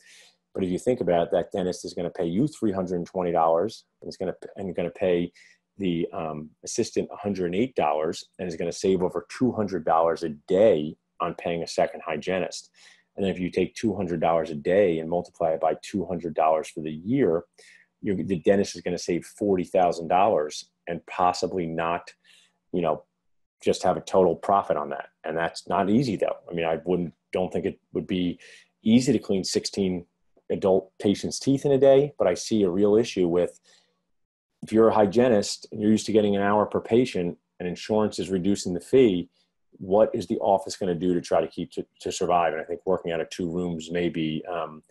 But if you think about it, that dentist is going to pay you $320 and is going to, and going to pay the um, assistant $108 and is going to save over $200 a day on paying a second hygienist. And then if you take $200 a day and multiply it by $200 for the year, the dentist is going to save $40,000 and possibly not, you know, just have a total profit on that. And that's not easy though. I mean, I wouldn't, don't think it would be easy to clean 16 adult patients' teeth in a day, but I see a real issue with if you're a hygienist and you're used to getting an hour per patient and insurance is reducing the fee, what is the office going to do to try to keep to, to survive? And I think working out of two rooms may be um,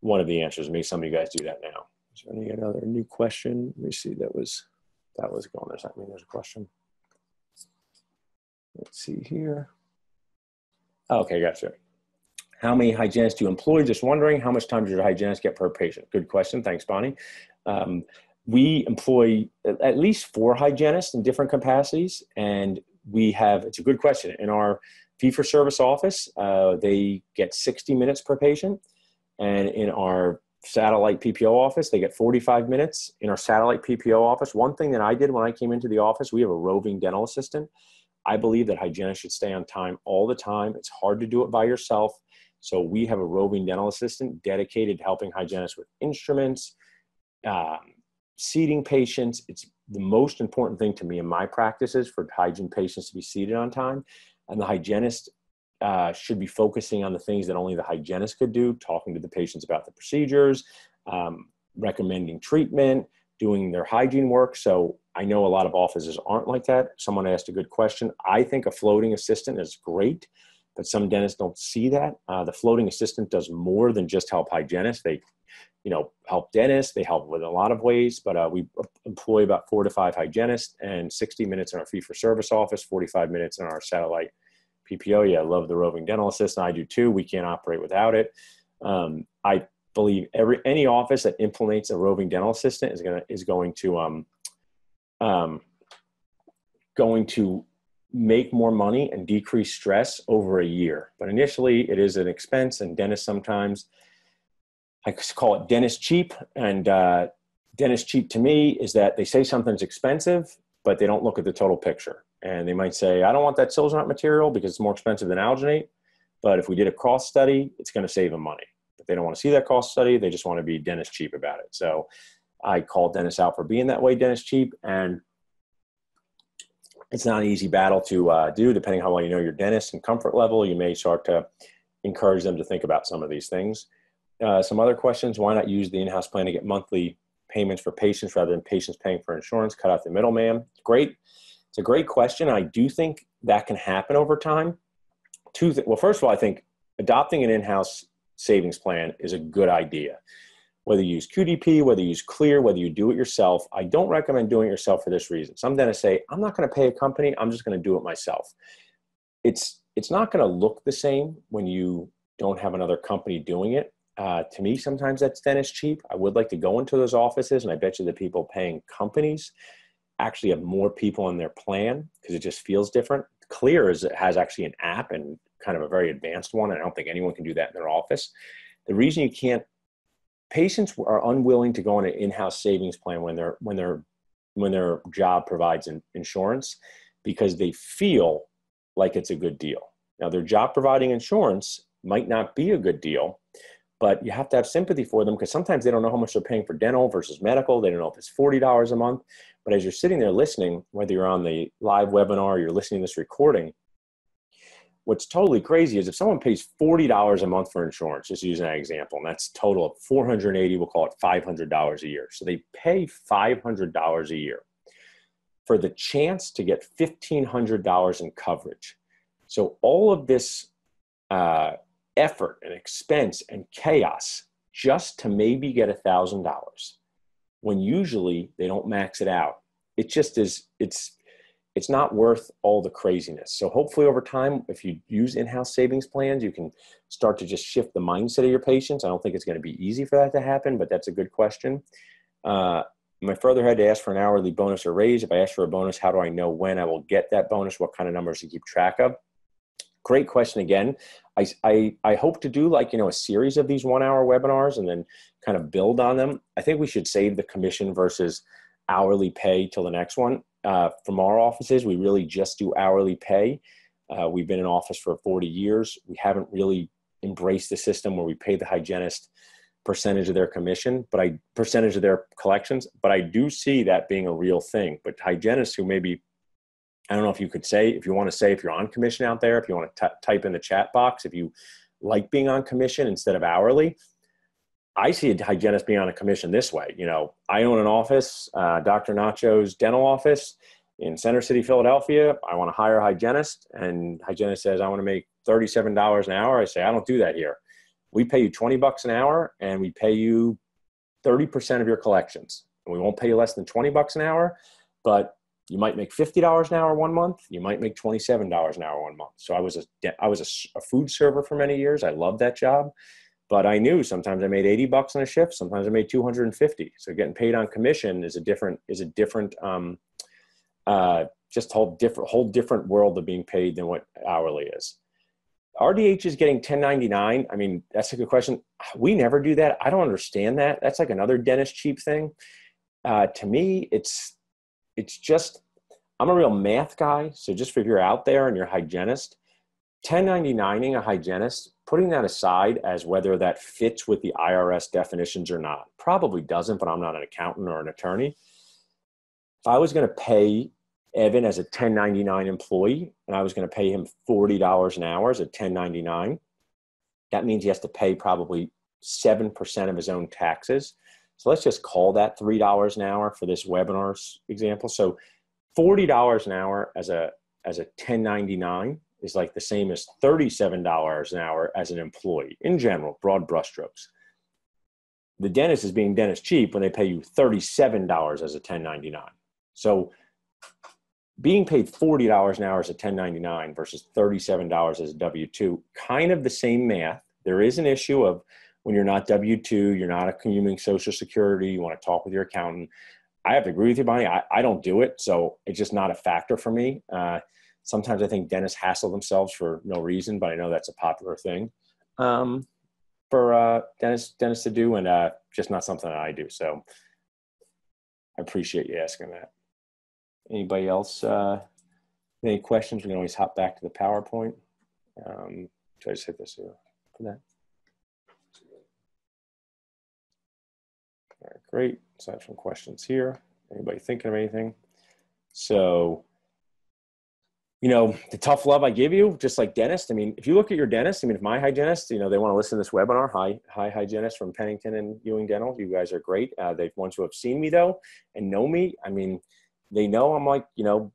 one of the answers. Maybe some of you guys do that now. Is there any another new question? Let me see. That was that was going. Does that mean there's a question? Let's see here. Okay, gotcha. How many hygienists do you employ? Just wondering, how much time does your hygienist get per patient? Good question. Thanks, Bonnie. Um, we employ at least four hygienists in different capacities, and we have, it's a good question. In our fee for service office, uh, they get 60 minutes per patient. And in our satellite PPO office, they get 45 minutes. In our satellite PPO office, one thing that I did when I came into the office, we have a roving dental assistant. I believe that hygienists should stay on time all the time. It's hard to do it by yourself. So we have a roving dental assistant dedicated to helping hygienists with instruments, um, seating patients. It's the most important thing to me in my practices for hygiene patients to be seated on time. And the hygienist uh, should be focusing on the things that only the hygienist could do, talking to the patients about the procedures, um, recommending treatment, doing their hygiene work. So I know a lot of offices aren't like that. Someone asked a good question. I think a floating assistant is great, but some dentists don't see that. Uh, the floating assistant does more than just help hygienists. They you know, help dentists. They help with a lot of ways, but uh, we employ about four to five hygienists and 60 minutes in our fee for service office, 45 minutes in our satellite PPO. Yeah, I love the roving dental assistant. I do too. We can't operate without it. Um, I believe every any office that implements a roving dental assistant is gonna is going to um, um, going to make more money and decrease stress over a year. But initially, it is an expense, and dentists sometimes I call it dentist cheap. And uh, dentist cheap to me is that they say something's expensive, but they don't look at the total picture. And they might say, I don't want that Silginat material because it's more expensive than alginate. But if we did a cost study, it's going to save them money. They don't want to see that cost study. They just want to be dentist cheap about it. So I call dentists out for being that way, dentist cheap. And it's not an easy battle to uh, do, depending how well you know your dentist and comfort level. You may start to encourage them to think about some of these things. Uh, some other questions, why not use the in-house plan to get monthly payments for patients rather than patients paying for insurance, cut out the middleman? Great. It's a great question. I do think that can happen over time. Two th- well, first of all, I think adopting an in-house savings plan is a good idea. Whether you use QDP, whether you use Kleer, whether you do it yourself, I don't recommend doing it yourself for this reason. Some dentists say, I'm not going to pay a company, I'm just going to do it myself. It's it's not going to look the same when you don't have another company doing it. Uh, to me, sometimes that's dentist cheap. I would like to go into those offices, and I bet you the people paying companies actually have more people on their plan because it just feels different. Kleer is has actually an app and kind of a very advanced one, and I don't think anyone can do that in their office. The reason you can't patients are unwilling to go on an in-house savings plan when they're when they're when their job provides an insurance because they feel like it's a good deal. Now, their job providing insurance might not be a good deal, but you have to have sympathy for them because sometimes they don't know how much they're paying for dental versus medical. They don't know if it's $40 a month. But as you're sitting there listening, whether you're on the live webinar or you're listening to this recording, what's totally crazy is if someone pays $40 a month for insurance, just using that example, and that's total of 480, we'll call it $500 a year. So they pay $500 a year for the chance to get $1,500 in coverage. So all of this uh, effort and expense and chaos just to maybe get a thousand dollars when usually they don't max it out it just is it's it's not worth all the craziness so hopefully over time if you use in-house savings plans you can start to just shift the mindset of your patients i don't think it's going to be easy for that to happen but that's a good question uh, I further ahead to ask for an hourly bonus or raise? If I ask for a bonus, how do I know when I will get that bonus? What kind of numbers to keep track of? Great question again. I, I, I hope to do like, you know, a series of these one hour webinars and then kind of build on them. I think we should save the commission versus hourly pay till the next one. Uh, from our offices, we really just do hourly pay. Uh, we've been in office for 40 years. We haven't really embraced the system where we pay the hygienist percentage of their commission, but I percentage of their collections. But I do see that being a real thing. But hygienists who maybe I don't know if you could say if you want to say if you're on commission out there, if you want to type in the chat box, if you like being on commission instead of hourly. I see a hygienist being on a commission this way. You know, I own an office, uh, Dr. Nacho's dental office in Center City, Philadelphia. I want to hire a hygienist, and hygienist says I want to make thirty-seven dollars an hour. I say I don't do that here we pay you 20 bucks an hour and we pay you 30% of your collections. We won't pay you less than 20 bucks an hour, but you might make $50 an hour one month. You might make $27 an hour one month. So I was a, I was a, a food server for many years. I loved that job, but I knew sometimes I made 80 bucks on a shift. Sometimes I made 250. So getting paid on commission is a different, is a different, um, uh, just whole different, whole different world of being paid than what hourly is. RDH is getting 1099. I mean, that's a good question. We never do that. I don't understand that. That's like another dentist cheap thing. Uh, to me, it's it's just I'm a real math guy. So just if you're out there and you're a hygienist, 1099ing a hygienist, putting that aside as whether that fits with the IRS definitions or not, probably doesn't. But I'm not an accountant or an attorney. If I was going to pay Evan as a 1099 employee, and I was going to pay him $40 an hour as a 1099. That means he has to pay probably 7% of his own taxes. So let's just call that $3 an hour for this webinar example. So $40 an hour as a, as a 1099 is like the same as $37 an hour as an employee in general, broad brushstrokes. The dentist is being dentist cheap when they pay you $37 as a 1099. So being paid $40 an hour as a 1099 versus $37 as a W2, kind of the same math. There is an issue of when you're not W2, you're not accumulating Social Security, you want to talk with your accountant. I have to agree with you, Bonnie. I, I don't do it, so it's just not a factor for me. Uh, sometimes I think dentists hassle themselves for no reason, but I know that's a popular thing um, for uh, dentists, dentists to do, and uh, just not something that I do. So I appreciate you asking that. Anybody else? Uh, any questions? We can always hop back to the PowerPoint. Um, should I just hit this here for that? All right, great. Aside from questions here, anybody thinking of anything? So, you know, the tough love I give you, just like dentist. I mean, if you look at your dentist, I mean, if my hygienist, you know, they want to listen to this webinar, hi, hi hygienist from Pennington and Ewing Dental, you guys are great. Uh, they want to have seen me though and know me. I mean, they know I'm like, you know,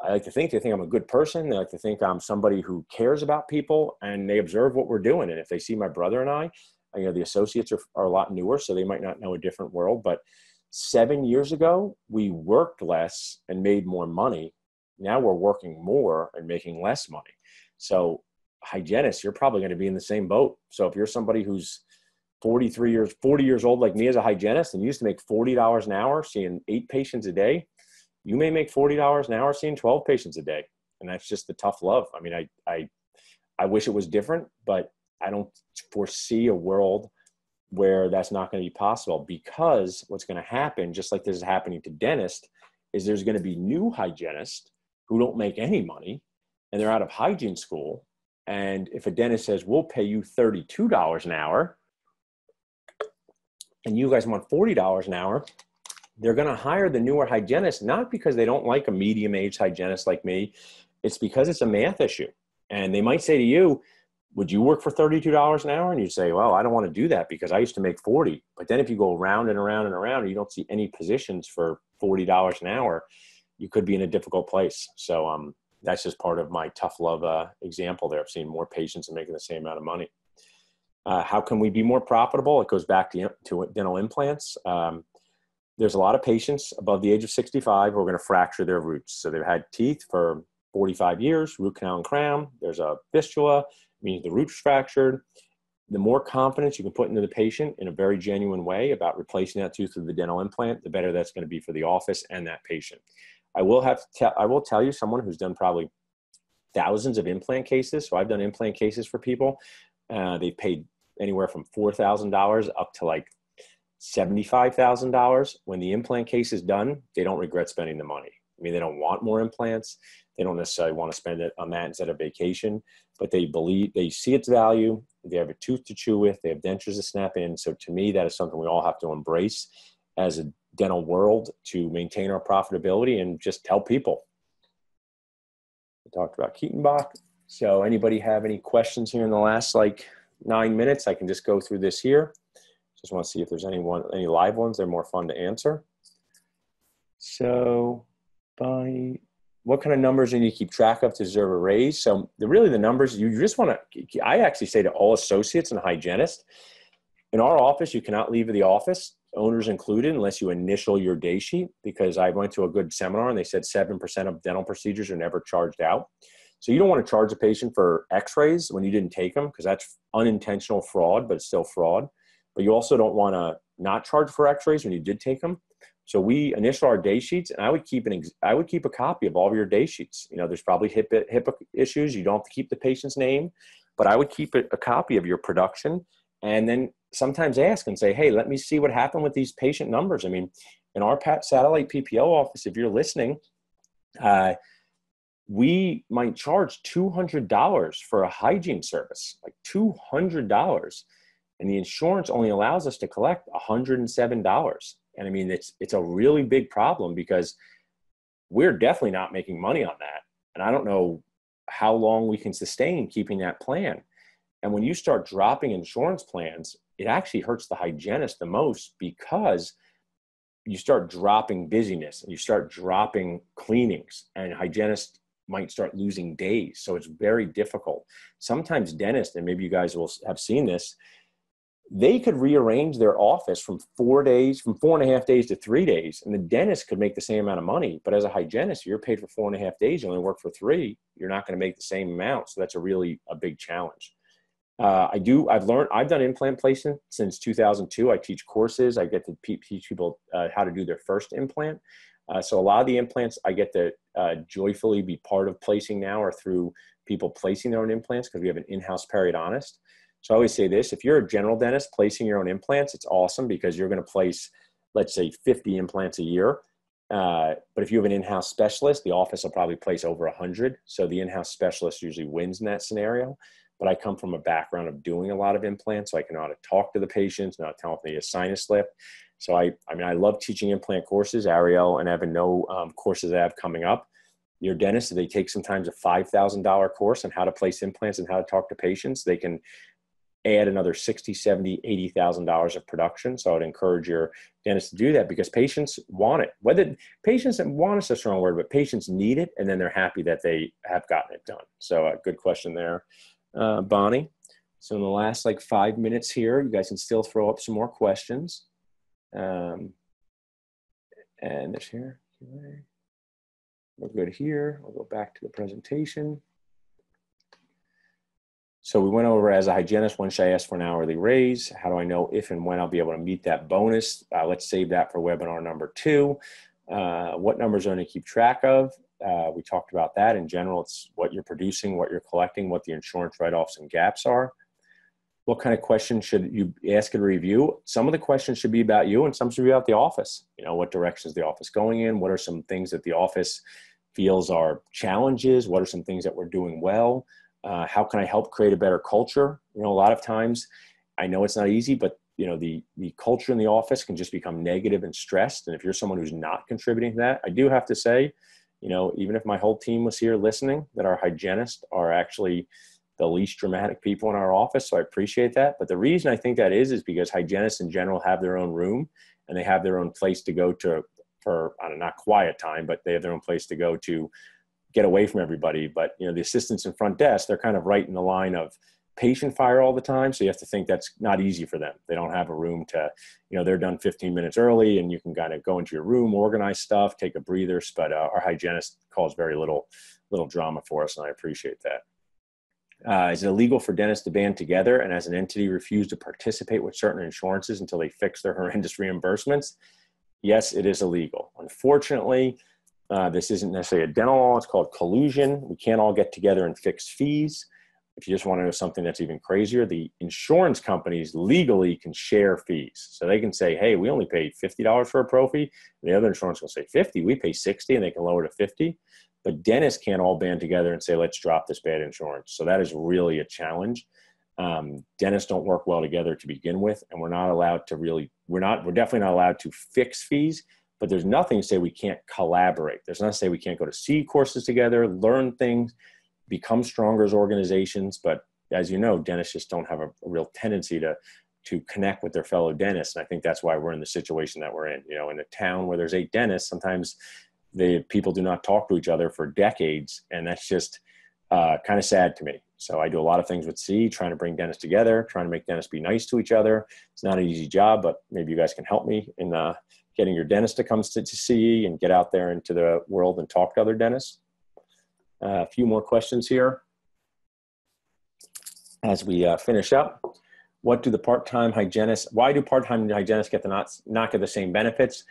I like to think they think I'm a good person. They like to think I'm somebody who cares about people and they observe what we're doing. And if they see my brother and I, you know, the associates are, are a lot newer, so they might not know a different world. But seven years ago, we worked less and made more money. Now we're working more and making less money. So, hygienists, you're probably going to be in the same boat. So, if you're somebody who's 43 years, 40 years old, like me as a hygienist, and you used to make $40 an hour, seeing eight patients a day, you may make $40 an hour seeing 12 patients a day. And that's just the tough love. I mean, I, I, I wish it was different, but I don't foresee a world where that's not going to be possible because what's going to happen, just like this is happening to dentists, is there's going to be new hygienists who don't make any money and they're out of hygiene school. And if a dentist says, we'll pay you $32 an hour and you guys want $40 an hour, they're going to hire the newer hygienist not because they don't like a medium aged hygienist like me. It's because it's a math issue. And they might say to you would you work for $32 an hour? And you say well i don't want to do that because i used to make 40 but then if you go around and around and around and you don't see any positions for $40 an hour you could be in a difficult place so um, that's just part of my tough love uh, example there of seeing more patients and making the same amount of money uh, how can we be more profitable it goes back to, to dental implants um, there's a lot of patients above the age of 65 who are going to fracture their roots. So they've had teeth for 45 years, root canal and crown. There's a fistula, means the root's fractured. the more confidence you can put into the patient in a very genuine way about replacing that tooth with the dental implant, the better that's going to be for the office and that patient. I will have to tell, I will tell you someone who's done probably thousands of implant cases. So I've done implant cases for people. Uh, they've paid anywhere from $4,000 up to like $75,000. When the implant case is done, they don't regret spending the money. I mean, they don't want more implants. They don't necessarily want to spend it on that instead of vacation, but they believe they see its value. They have a tooth to chew with. They have dentures to snap in. So to me, that is something we all have to embrace as a dental world to maintain our profitability and just tell people. We talked about Kettenbach. So anybody have any questions here in the last like nine minutes? I can just go through this here. Just want to see if there's anyone, any live ones. They're more fun to answer. So by what kind of numbers do you keep track of to deserve a raise? So the, really the numbers you just want to, I actually say to all associates and hygienists, in our office, you cannot leave the office, owners included, unless you initial your day sheet, because I went to a good seminar and they said 7% of dental procedures are never charged out. So you don't want to charge a patient for x-rays when you didn't take them, because that's unintentional fraud, but it's still fraud. But you also don't want to not charge for x-rays when you did take them so we initial our day sheets, and I would keep an I would keep a copy of all of your day sheets. You know, there's probably HIPAA, HIPAA issues. You don't have to keep the patient's name, but I would keep a, a copy of your production, and then sometimes ask and say, "Hey, let me see what happened with these patient numbers." I mean, in our satellite PPO office, if you're listening, uh, we might charge two hundred dollars for a hygiene service, like two hundred dollars, and the insurance only allows us to collect hundred and seven dollars and I mean, it's it's a really big problem because we're definitely not making money on that. And I don't know how long we can sustain keeping that plan. And when you start dropping insurance plans, it actually hurts the hygienist the most because you start dropping busyness and you start dropping cleanings and hygienists might start losing days. So it's very difficult. Sometimes dentists, and maybe you guys will have seen this, they could rearrange their office from four days, from four and a half days to three days, and the dentist could make the same amount of money. But as a hygienist, you're paid for four and a half days, you only work for three, you're not going to make the same amount. So that's a really a big challenge. Uh, I do. I've learned. I've done implant placement since 2002. I teach courses. I get to teach people uh, how to do their first implant. Uh, so a lot of the implants I get to uh, joyfully be part of placing now are through people placing their own implants because we have an in-house periodontist. So I always say this if you're a general dentist placing your own implants, it's awesome because you're going to place, let's say, 50 implants a year. Uh, but if you have an in house specialist, the office will probably place over 100. So the in house specialist usually wins in that scenario. But I come from a background of doing a lot of implants, so I can how to talk to the patients, to tell if they need a sinus lift. So I, I mean, I love teaching implant courses. Ariel and Evan know um, courses I have coming up your dentist, they take sometimes a $5,000 course on how to place implants and how to talk to patients. They can add another 60 70 80000 dollars of production so i'd encourage your dentist to do that because patients want it whether patients want is a strong word but patients need it and then they're happy that they have gotten it done so a good question there uh, bonnie so in the last like five minutes here you guys can still throw up some more questions um, and this here we're good here i'll go back to the presentation so we went over as a hygienist, when should I ask for an hourly raise? How do I know if and when I'll be able to meet that bonus? Uh, let's save that for webinar number two. Uh, what numbers are going to keep track of? Uh, we talked about that. In general, it's what you're producing, what you're collecting, what the insurance write-offs and gaps are. What kind of questions should you ask at a review? Some of the questions should be about you and some should be about the office. You know, what direction is the office going in? What are some things that the office feels are challenges? What are some things that we're doing well? uh, how can i help create a better culture you know a lot of times i know it's not easy but you know the the culture in the office can just become negative and stressed and if you're someone who's not contributing to that i do have to say you know even if my whole team was here listening that our hygienists are actually the least dramatic people in our office so i appreciate that but the reason i think that is is because hygienists in general have their own room and they have their own place to go to for I don't know, not quiet time but they have their own place to go to get away from everybody. But you know, the assistants in front desk, they're kind of right in the line of patient fire all the time. So you have to think that's not easy for them. They don't have a room to, you know, they're done 15 minutes early and you can kind of go into your room, organize stuff, take a breather. But uh, our hygienist calls very little, little drama for us. And I appreciate that. Uh, is it illegal for dentists to band together and as an entity refuse to participate with certain insurances until they fix their [LAUGHS] horrendous reimbursements? Yes, it is illegal. Unfortunately, uh, this isn't necessarily a dental law. It's called collusion. We can't all get together and fix fees. If you just want to know something that's even crazier, the insurance companies legally can share fees. So they can say, hey, we only paid $50 for a prophy. And the other insurance will say 50, we pay 60 and they can lower to 50. But dentists can't all band together and say, let's drop this bad insurance. So that is really a challenge. Um, dentists don't work well together to begin with, and we're not allowed to really, we're not, we're definitely not allowed to fix fees, but there's nothing to say we can't collaborate. There's nothing to say we can't go to CE courses together, learn things, become stronger as organizations. But as you know, dentists just don't have a, real tendency to to connect with their fellow dentists. And I think that's why we're in the situation that we're in. You know, in a town where there's eight dentists, sometimes the people do not talk to each other for decades, and that's just uh, kind of sad to me. So I do a lot of things with CE, trying to bring dentists together, trying to make dentists be nice to each other. It's not an easy job, but maybe you guys can help me in uh, getting your dentist to come to, to CE and get out there into the world and talk to other dentists. Uh, a few more questions here as we uh, finish up. What do the part-time hygienists, why do part-time hygienists get the not, not get the same benefits?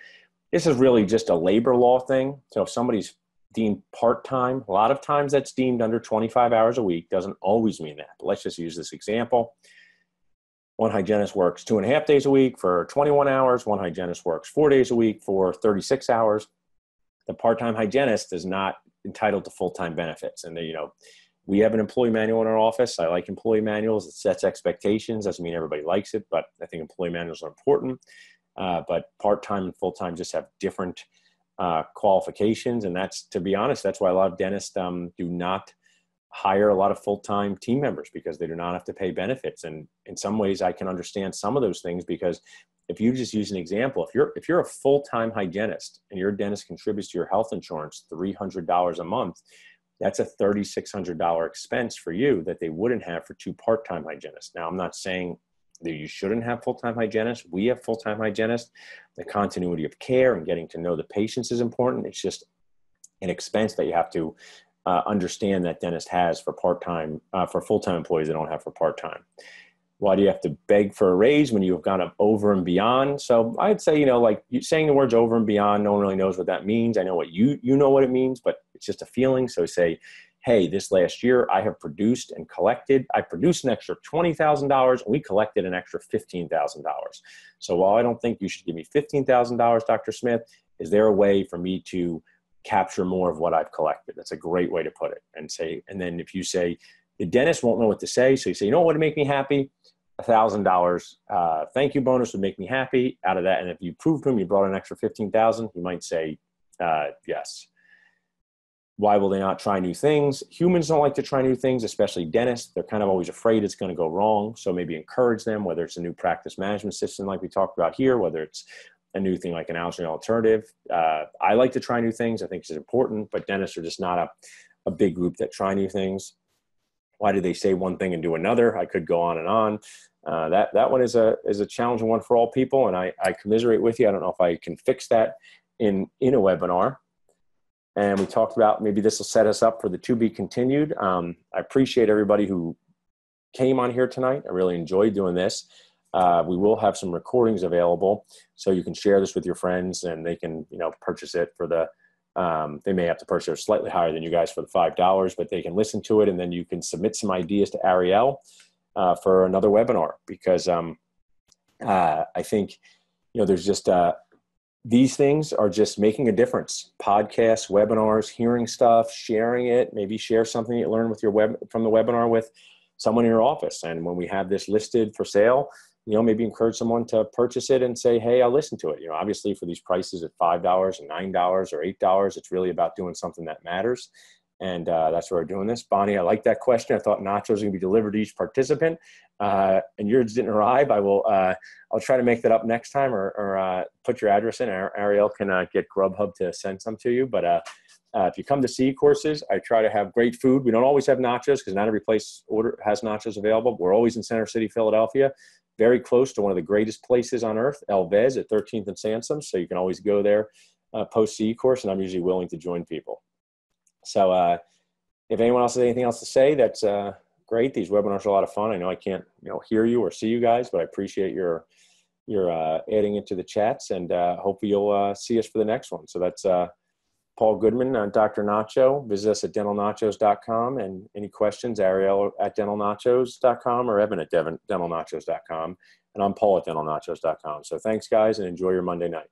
This is really just a labor law thing. So if somebody's deemed part-time, a lot of times that's deemed under 25 hours a week, doesn't always mean that. But let's just use this example. One hygienist works two and a half days a week for 21 hours. One hygienist works four days a week for 36 hours. The part-time hygienist does not entitled to full-time benefits. And they, you know, we have an employee manual in our office. I like employee manuals. It sets expectations. Doesn't mean everybody likes it, but I think employee manuals are important. Uh, but part-time and full-time just have different uh, qualifications. And that's, to be honest, that's why a lot of dentists um, do not hire a lot of full-time team members because they do not have to pay benefits. And in some ways I can understand some of those things because if you just use an example, if you're if you're a full-time hygienist and your dentist contributes to your health insurance $300 a month, that's a $3,600 expense for you that they wouldn't have for two part-time hygienists. Now, I'm not saying that you shouldn't have full-time hygienists. We have full-time hygienists. The continuity of care and getting to know the patients is important. It's just an expense that you have to uh, understand that dentist has for part-time, uh, for full-time employees they don't have for part-time. Why do you have to beg for a raise when you have gone up over and beyond? So I'd say, you know, like saying the words over and beyond, no one really knows what that means. I know what you, you know what it means, but it's just a feeling. So say, hey, this last year I have produced and collected, I produced an extra $20,000 and we collected an extra $15,000. So while I don't think you should give me $15,000, Dr. Smith, is there a way for me to capture more of what I've collected? That's a great way to put it. And say, and then if you say, the dentist won't know what to say. So you say, you know what would make me happy? A thousand dollars uh, thank you bonus would make me happy out of that. And if you prove to him you brought an extra fifteen thousand, he might say uh, yes. Why will they not try new things? Humans don't like to try new things, especially dentists. They're kind of always afraid it's going to go wrong. So maybe encourage them, whether it's a new practice management system like we talked about here, whether it's a new thing like an alginate alternative. Uh, I like to try new things. I think it's important, but dentists are just not a, a big group that try new things. Why do they say one thing and do another? I could go on and on. Uh, that that one is a is a challenging one for all people, and I, I commiserate with you. I don't know if I can fix that in in a webinar. And we talked about maybe this will set us up for the to be continued. Um, I appreciate everybody who came on here tonight. I really enjoyed doing this. Uh, we will have some recordings available, so you can share this with your friends, and they can you know purchase it for the um, they may have to purchase it slightly higher than you guys for the five dollars, but they can listen to it, and then you can submit some ideas to Ariel uh, for another webinar. Because um, uh, I think you know there's just uh, these things are just making a difference. Podcasts, webinars, hearing stuff, sharing it. Maybe share something you learned with your web from the webinar with someone in your office. And when we have this listed for sale, you know, maybe encourage someone to purchase it and say, hey, I'll listen to it. You know, obviously for these prices at $5 and $9 or $8, it's really about doing something that matters. And uh, that's why we're doing this. Bonnie, I like that question. I thought nachos are going to be delivered to each participant, uh, and yours didn't arrive. I will. Uh, I'll try to make that up next time, or, or uh, put your address in. Ariel can uh, get Grubhub to send some to you. But uh, if you come to CE courses, I try to have great food. We don't always have nachos because not every place order has nachos available. We're always in Center City, Philadelphia very close to one of the greatest places on earth, El Vez at 13th and Sansom. So you can always go there post CE course, and I'm usually willing to join people. So uh, if anyone else has anything else to say, that's uh, great. These webinars are a lot of fun. I know I can't, you know, hear you or see you guys, but I appreciate your your uh, adding into the chats, and uh, hopefully you'll uh, see us for the next one. So that's uh, Paul Goodman, uh, Dr. Nacho. Visit us at dentalnachos.com, and any questions, Ariel at dentalnachos.com or Evan at dentalnachos.com, and I'm Paul at dentalnachos.com. So thanks, guys, and enjoy your Monday night.